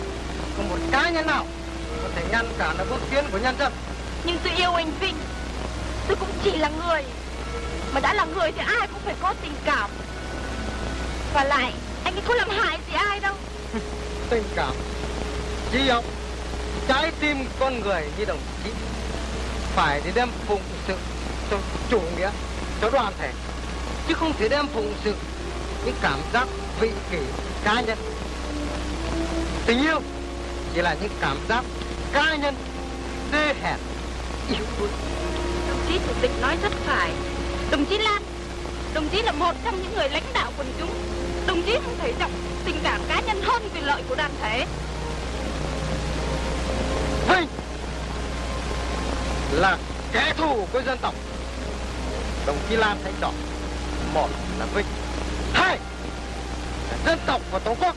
có một cá nhân nào có thể ngăn cản được bước tiến của nhân dân. Nhưng tôi yêu anh Vinh. Tôi cũng chỉ là người. Mà đã là người thì ai cũng phải có tình cảm. Và lại, anh ấy có làm hại gì ai đâu. tình cảm, trí óc, trái tim con người như đồng chí. Phải thì đem phụng sự cho chủ nghĩa, cho đoàn thể. Chứ không thể đem phụng sự những cảm giác vị kỷ cá nhân. Tình yêu. Chỉ là những cảm giác cá nhân đê hèn yếu đuối đồng chí chủ tịch nói rất phải. Đồng chí lan đồng chí là một trong những người lãnh đạo quần chúng. Đồng chí không thể trọng tình cảm cá nhân hơn quyền lợi của đoàn thể. Vinh là kẻ thù của dân tộc. Đồng chí lan hãy chọn. Một là vinh. Hai là dân tộc và tổ quốc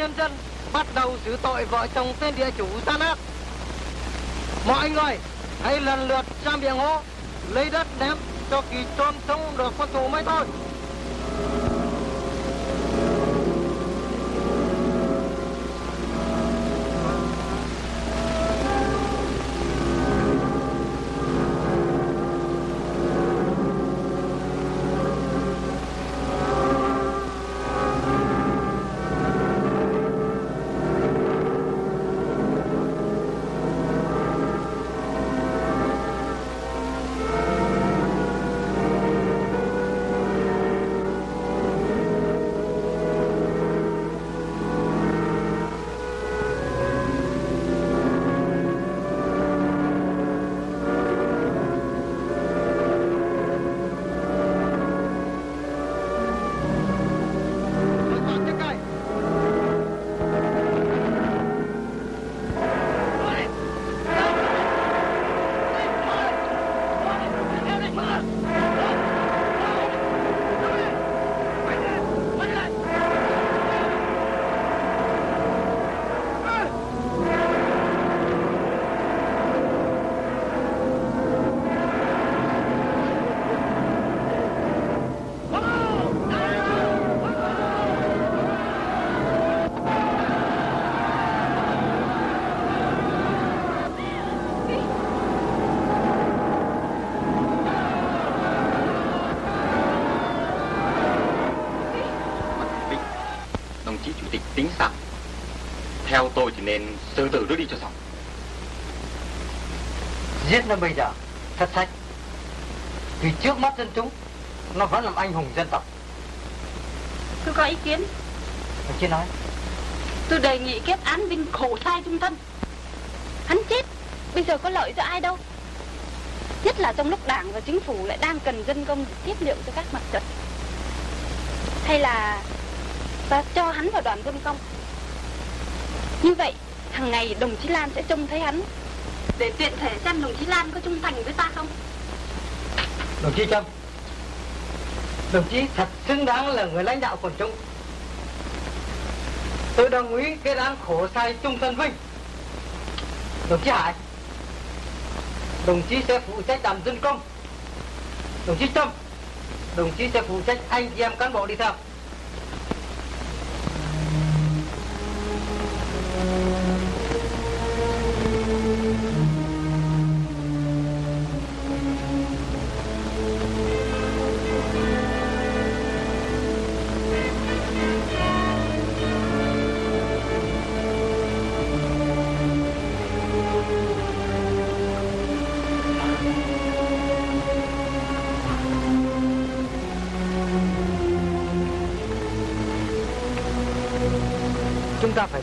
nhân dân bắt đầu xử tội vợ chồng tên địa chủ gian ác. Mọi người hãy lần lượt ra miệng hố, lấy đất ném cho kỳ trôn sống được con tù mới thôi. Nên từ từ nó đi cho xong. Giết nó bây giờ Thất sách Vì trước mắt dân chúng Nó vẫn làm anh hùng dân tộc. Tôi có ý kiến. Đồng chí nói. Tôi đề nghị kết án Vinh khổ sai trung thân. Hắn chết Bây giờ có lợi cho ai đâu. Nhất là trong lúc đảng và chính phủ lại đang cần dân công tiếp liệu cho các mặt trận. Hay là ta cho hắn vào đoàn dân công như vậy, hàng ngày đồng chí Lan sẽ trông thấy hắn. Để tiện thể xem đồng chí Lan có trung thành với ta không? Đồng chí Trâm Đồng chí thật xứng đáng là người lãnh đạo quần chúng. Tôi đồng ý cái án khổ sai trung thân vinh Đồng chí Hải Đồng chí sẽ phụ trách làm dân công. Đồng chí Trâm Đồng chí sẽ phụ trách anh chị em cán bộ đi theo.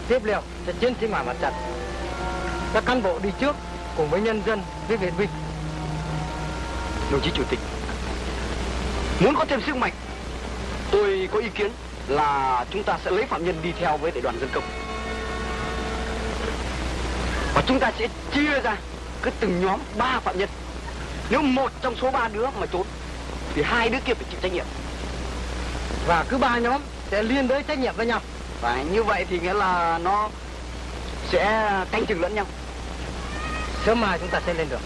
Tiếp liệu cho chiến sĩ ngoài mặt trận. Các cán bộ đi trước cùng với nhân dân với viện binh. Đồng chí Chủ tịch, muốn có thêm sức mạnh, tôi có ý kiến là chúng ta sẽ lấy phạm nhân đi theo với đại đoàn dân công. Và chúng ta sẽ chia ra cứ từng nhóm ba phạm nhân. Nếu một trong số ba đứa mà trốn, thì hai đứa kia phải chịu trách nhiệm. Và cứ ba nhóm sẽ liên đới trách nhiệm với nhau. Và như vậy thì nghĩa là nó sẽ canh chừng lẫn nhau. Sớm mai chúng ta sẽ lên được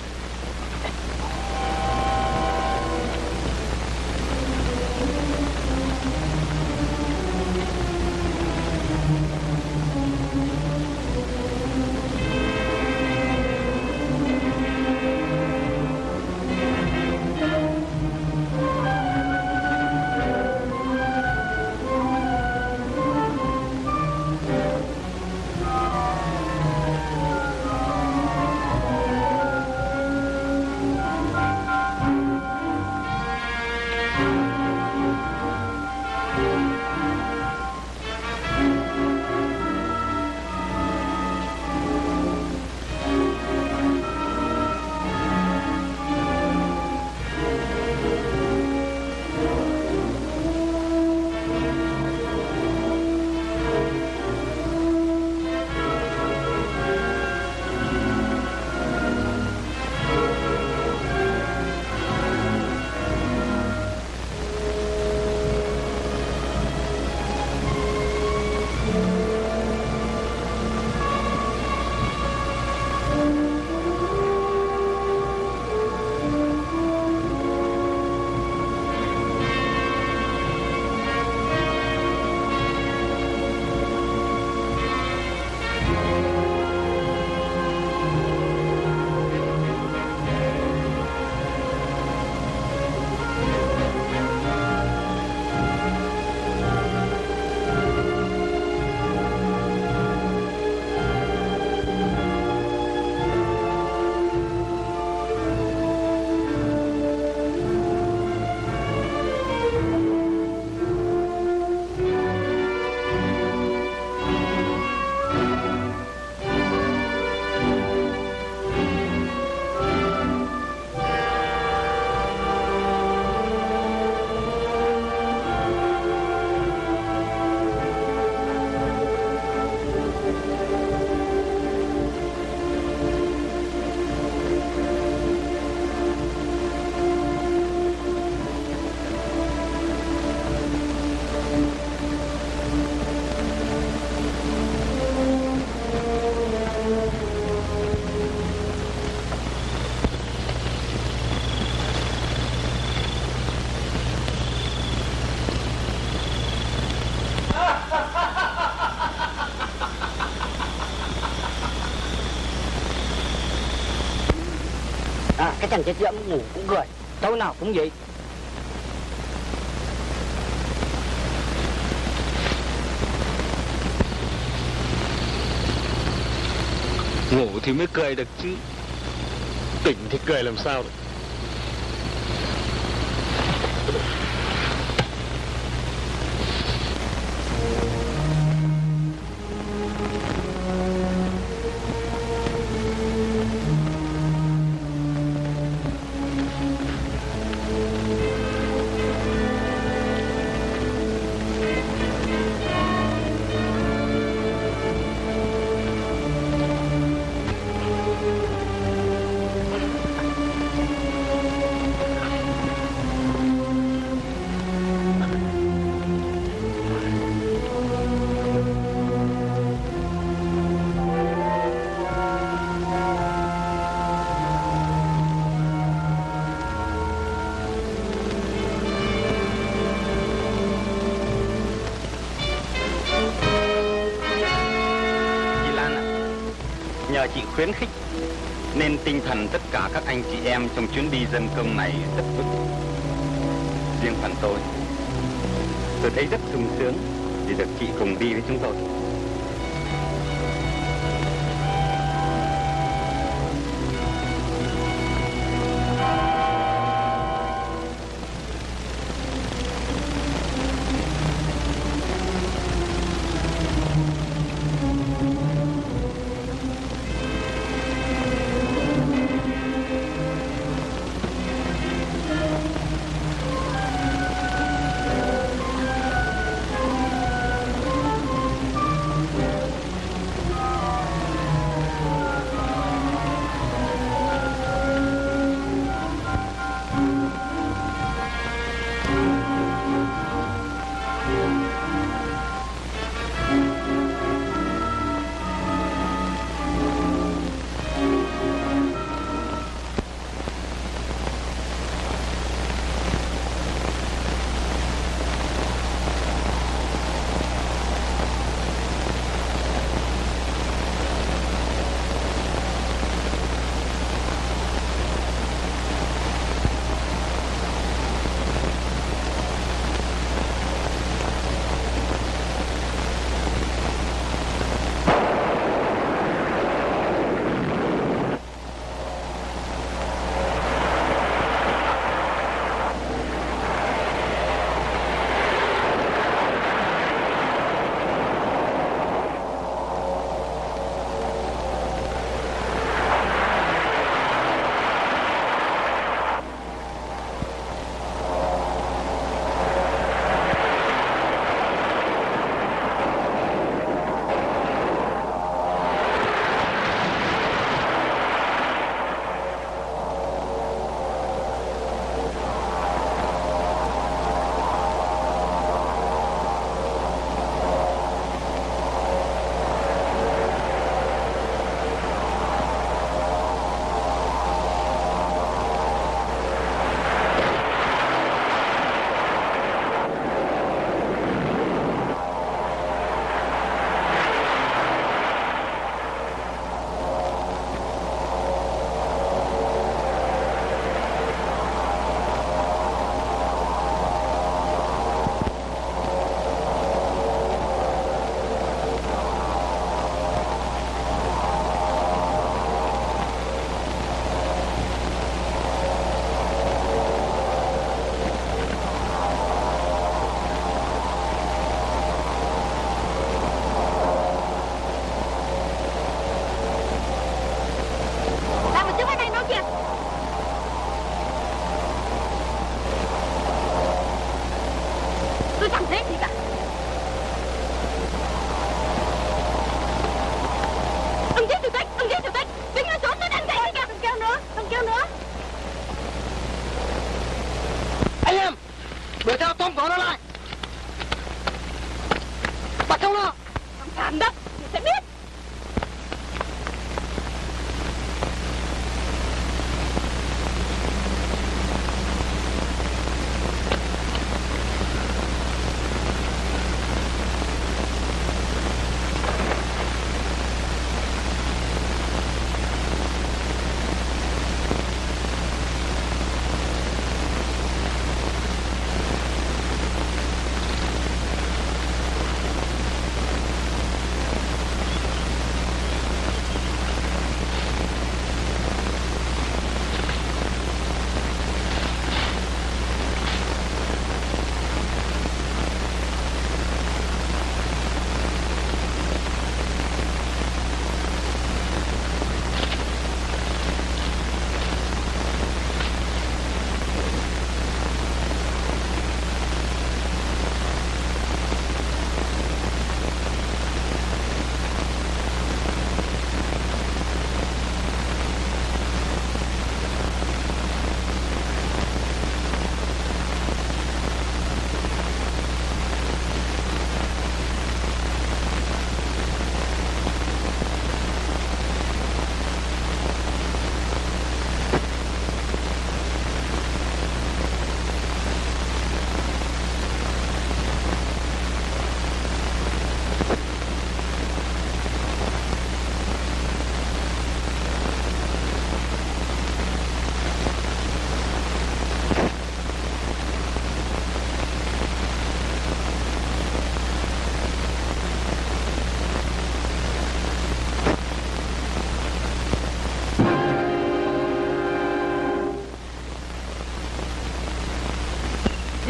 cái thằng chết diễm ngủ cũng cười, tối nào cũng vậy. Ngủ thì mới cười được chứ. Tỉnh thì cười làm sao được? Dân công này rất vững. Riêng phần tôi, tôi thấy rất sung sướng vì được chị cùng đi với chúng tôi.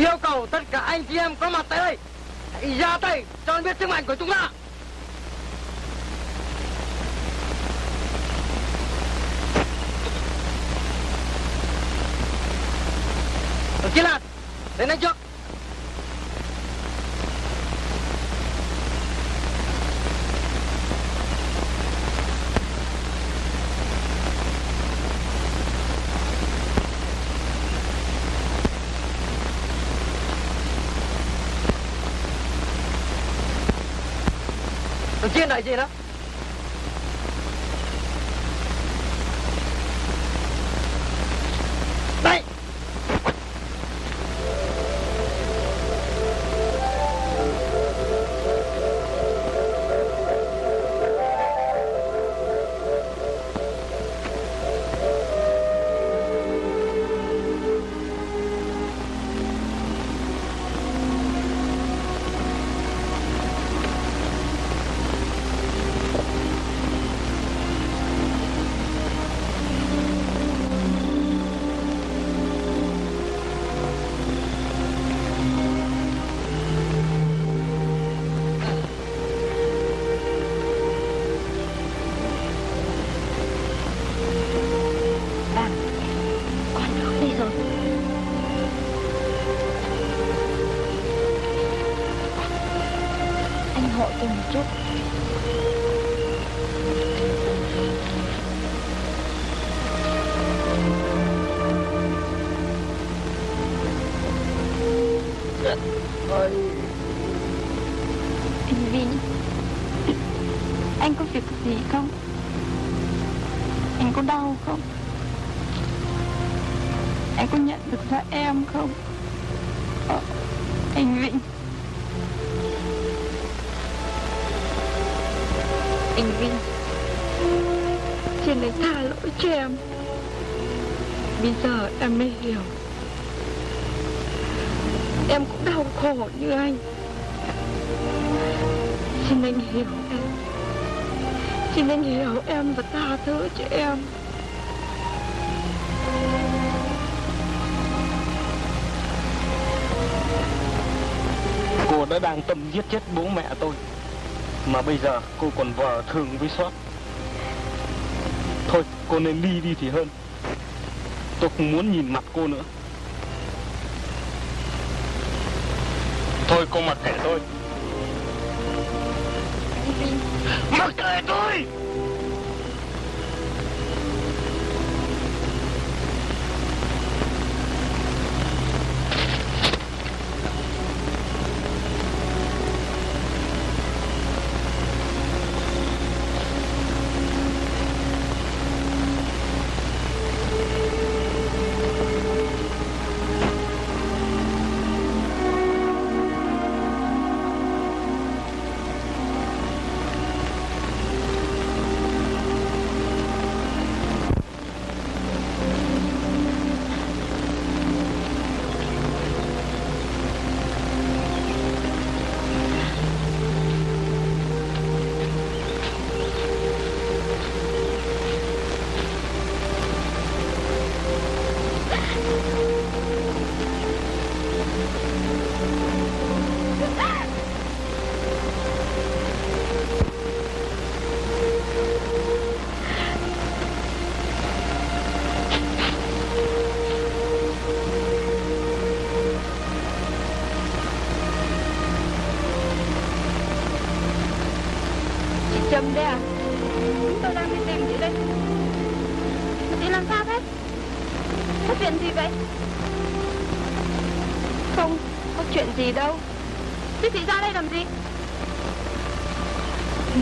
Yêu cầu tất cả anh chị em có mặt tại đây hãy ra tay cho biết sức mạnh của chúng ta Đồng chí Lan, đến đây trước. Đồng chí đợi gì Xin anh hiểu em và tha thứ cho em. Cô đã đang tâm giết chết bố mẹ tôi Mà bây giờ cô còn vợ thường với sót Thôi cô nên đi đi thì hơn. Tôi không muốn nhìn mặt cô nữa. Thôi cô mặc kệ tôi Mặc kệ tôi!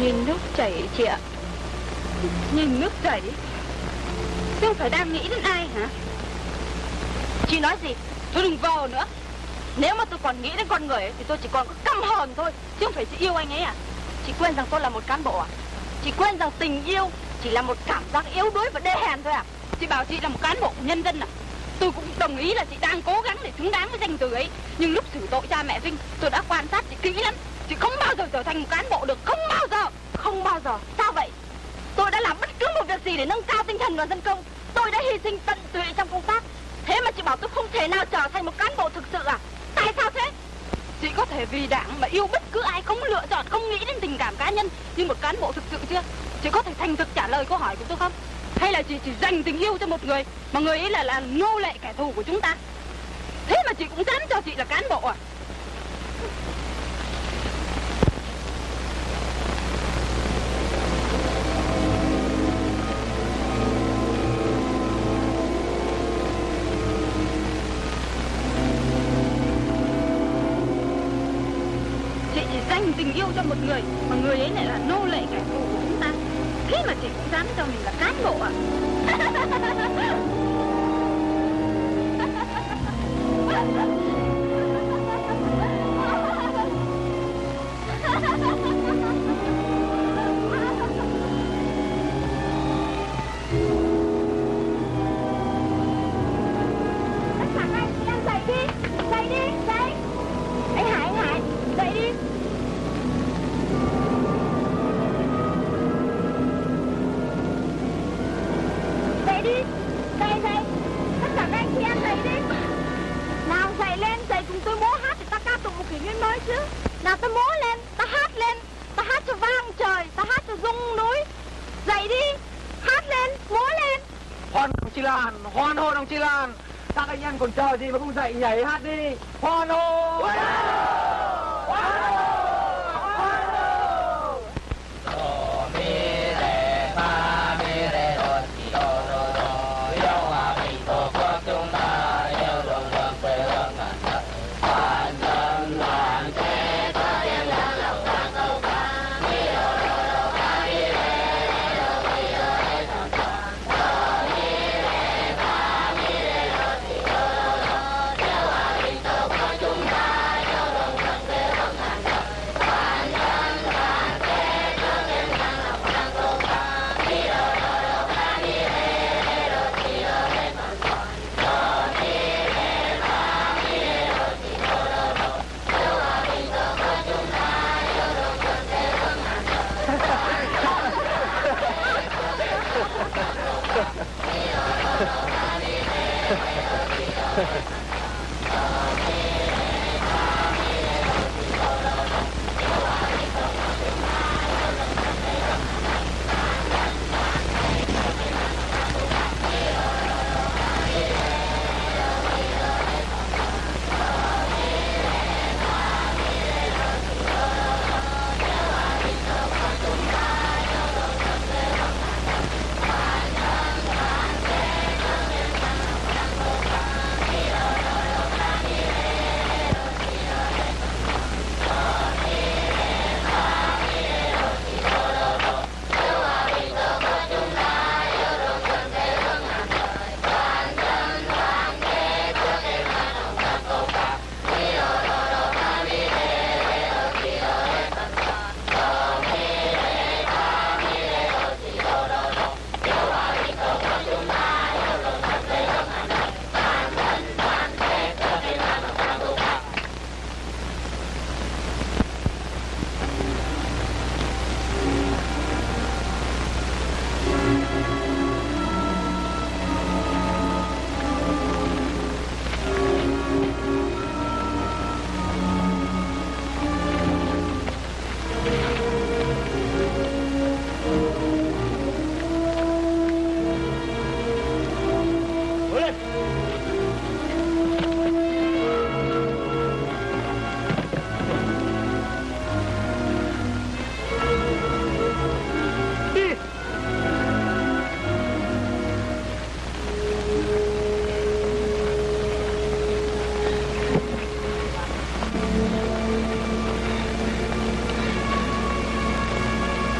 Nhìn nước chảy chị ạ. Nhìn nước chảy không phải đang nghĩ đến ai hả? Chị nói gì? Tôi đừng vờ nữa. Nếu mà tôi còn nghĩ đến con người ấy, Thì tôi chỉ còn có căm hờn thôi Chứ không phải chị yêu anh ấy à? Chị quên rằng tôi là một cán bộ à? Chị quên rằng tình yêu Chỉ là một cảm giác yếu đuối và đê hèn thôi à? Chị bảo chị là một cán bộ của nhân dân à? Tôi cũng đồng ý là chị đang cố gắng để xứng đáng với danh từ ấy. Nhưng lúc xử tội cha mẹ Vinh Tôi đã quan sát chị kỹ lắm. Chị không bao giờ trở thành một cán bộ được Không bao giờ Không bao giờ Sao vậy Tôi đã làm bất cứ một việc gì để nâng cao tinh thần đoàn dân công Tôi đã hy sinh tận tụy trong công tác Thế mà chị bảo tôi không thể nào trở thành một cán bộ thực sự à Tại sao thế? Chị có thể vì đảng mà yêu bất cứ ai không lựa chọn, không nghĩ đến tình cảm cá nhân như một cán bộ thực sự chưa? Chị có thể thành thực trả lời câu hỏi của tôi không? Hay là chị chỉ dành tình yêu cho một người mà người ấy là là nô lệ kẻ thù của chúng ta? Thế mà chị cũng dám cho chị là cán bộ à? Dậy dậy. Tất cả các anh chị em dậy đi. Nào dậy lên, dậy cùng tôi múa hát để ta ca tụng một kỷ nguyên mới chứ. Nào ta múa lên, ta hát lên, ta hát cho vang trời, ta hát cho rung núi. Dậy đi, hát lên, múa lên. Hoan đồng chí Lan, hoan hô đồng chí Lan. Các anh em còn chờ gì mà không dậy nhảy hát đi. Hoan hô.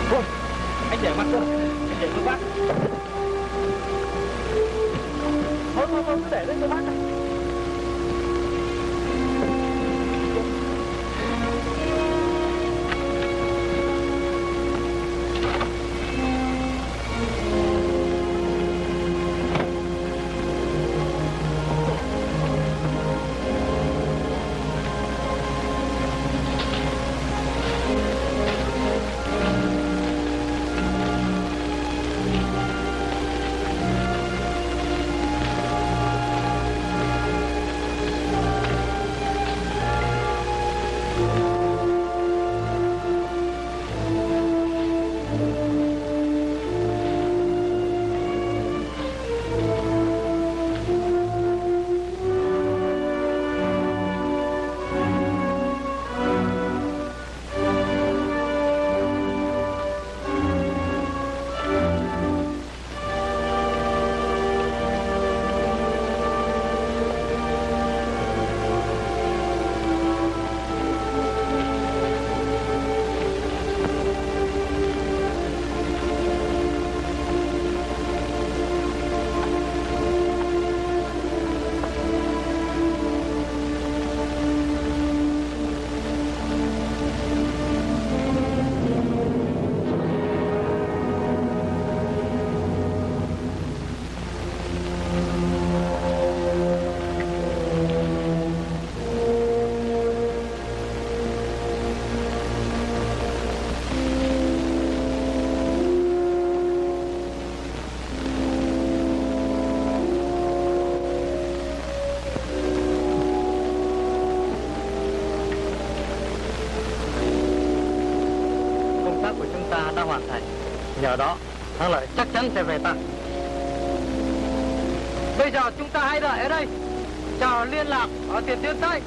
Anh để mặt cơ, anh để cho bác. Thôi thôi thôi, cứ để lên cho bác này. Nhờ đó, thắng lợi chắc chắn sẽ về ta. Bây giờ chúng ta hãy đợi ở đây, chờ liên lạc ở tiền tuyến Tây.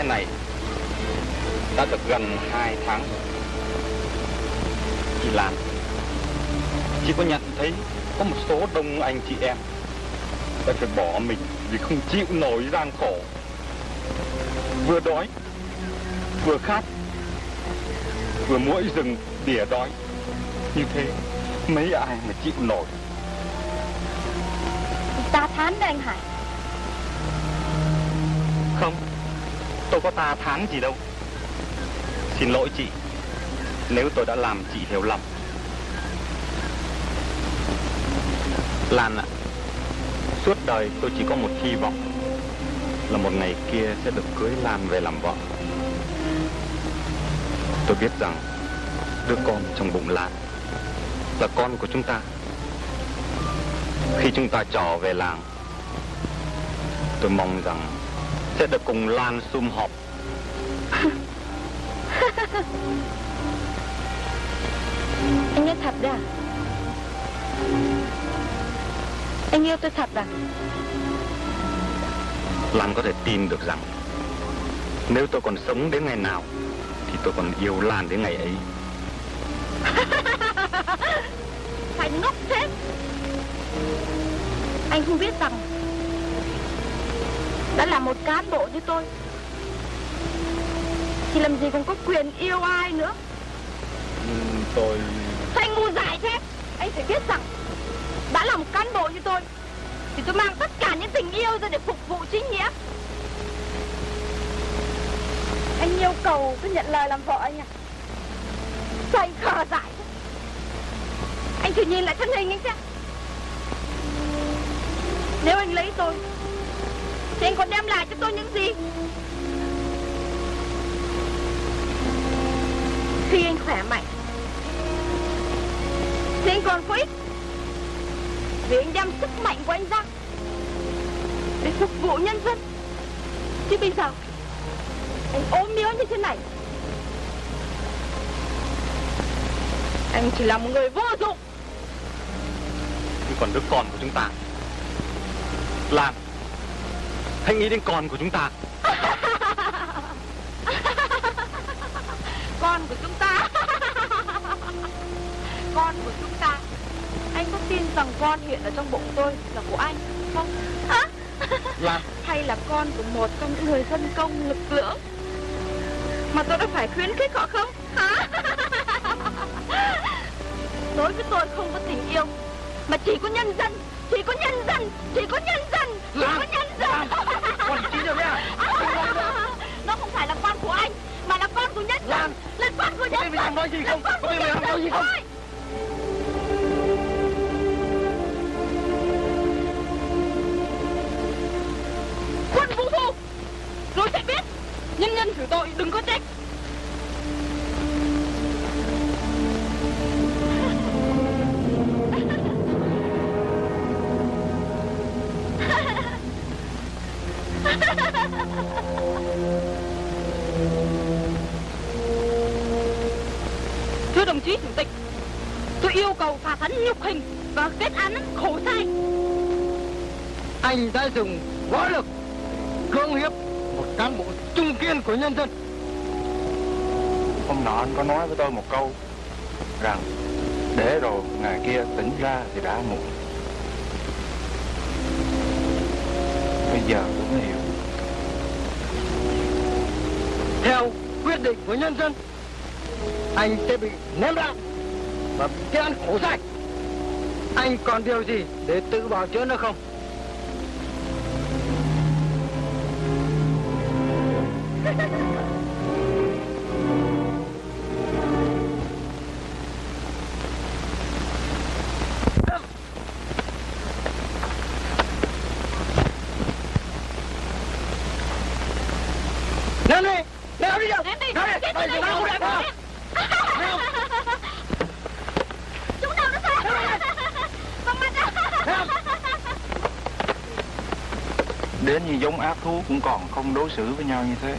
Thế này đã được gần hai tháng. Chị Lan, chị có nhận thấy có một số đông anh chị em đã phải bỏ mình vì không chịu nổi gian khổ. Vừa đói, vừa khát, vừa mỗi rừng đỉa đói. Như thế, mấy ai mà chịu nổi. Ta thán đấy anh Hải có ta thán gì đâu. Xin lỗi chị, nếu tôi đã làm chị hiểu lầm. Lan ạ, suốt đời tôi chỉ có một hy vọng là một ngày kia sẽ được cưới Lan về làm vợ. Tôi biết rằng đứa con trong bụng Lan là con của chúng ta. Khi chúng ta trở về làng, tôi mong rằng sẽ được cùng Lan sum họp. Anh nói thật à Anh yêu tôi thật à Lan có thể tin được rằng nếu tôi còn sống đến ngày nào thì tôi còn yêu Lan đến ngày ấy. Phải ngốc thế Anh không biết rằng Đã là một cán bộ như tôi. Thì làm gì còn có quyền yêu ai nữa? Tôi Sao anh ngu dại thế. Anh phải biết rằng Đã là một cán bộ như tôi Thì tôi mang tất cả những tình yêu ra để phục vụ chính nghĩa. Anh yêu cầu tôi nhận lời làm vợ anh à? Sao anh khờ dại thế? Anh thử nhìn lại thân hình anh xem. Nếu anh lấy tôi thì anh còn đem lại cho tôi những gì? Khi anh khỏe mạnh. Thì anh còn có ích. Vì anh đem sức mạnh của anh ra Để phục vụ nhân dân. Chứ bây giờ Anh ốm yếu như thế này. Anh chỉ là một người vô dụng. Nhưng còn đứa con của chúng ta. Lan, hãy nghĩ đến con của chúng ta. Con của chúng ta Con của chúng ta Anh có tin rằng con hiện ở trong bụng tôi là của anh không? Hả? Lan, Hay là con của một trong những người dân công lực lưỡng Mà tôi đã phải khuyến khích họ không? Hả? Đối với tôi không có tình yêu Mà chỉ có nhân dân Chỉ có nhân dân Chỉ có nhân dân Chỉ có nhân dân Con chỉ rồi đấy à? Nó không phải là con của anh Mà là con của nhân dân Là con của mình đang nói gì không? Có biết đang nói gì không? Quân vũ phu Rồi sẽ biết Nhân nhân xử tội đừng có trách đồng chí chủ tịch tôi yêu cầu phạt hắn nhục hình và kết án khổ sai anh đã dùng võ lực cưỡng hiếp một cán bộ trung kiên của nhân dân Hôm nọ anh có nói với tôi một câu rằng để rồi ngày kia tỉnh ra thì đã muộn. Bây giờ tôi mới hiểu. theo quyết định của nhân dân anh sẽ bị ném ra. Và bị kết án khổ sai. Anh còn điều gì để tự bảo chữa nữa không? Không đối xử với nhau như thế.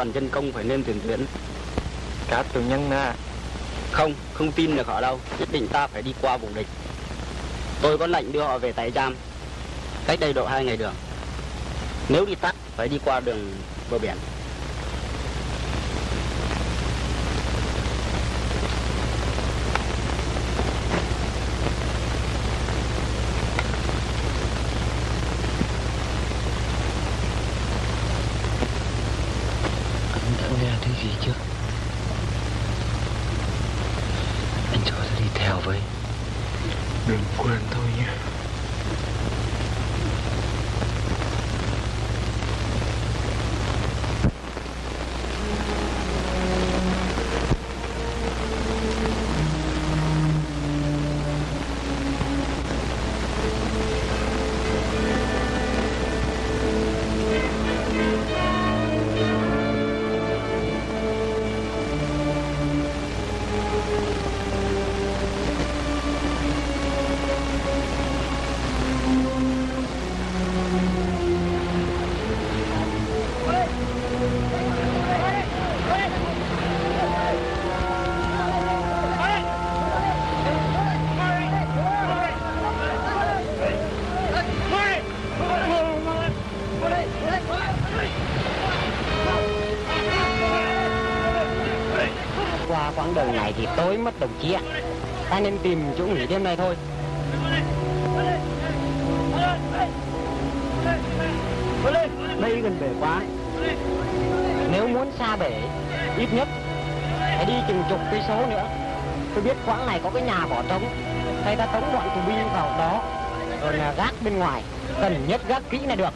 Đoàn dân công phải lên tiền tuyến Các tù nhân à, Không, không tin được họ đâu. Nhất định ta phải đi qua vùng địch. Tôi có lệnh đưa họ về tại giam Cách đây độ hai ngày đường. Nếu đi tắt phải đi qua đường bờ biển. Tối mất đồng chí ạ. anh em tìm chỗ nghỉ đêm nay thôi. Đây gần bể quá. Nếu muốn xa bể, ít nhất phải đi chừng chục cây số nữa. Tôi biết quãng này có cái nhà bỏ trống. Hay ta tống bọn tù binh vào đó, rồi là gác bên ngoài. Cần nhất gác kỹ là được.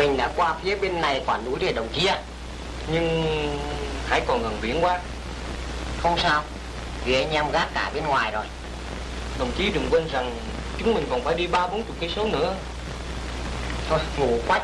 mình đã qua phía bên này quả núi để đồng kia nhưng hãy còn gần biển quá. Không sao. Vì anh em gác cả bên ngoài rồi. Đồng chí đừng quên rằng chúng mình còn phải đi ba bốn chục cây số nữa. Thôi, ngủ quách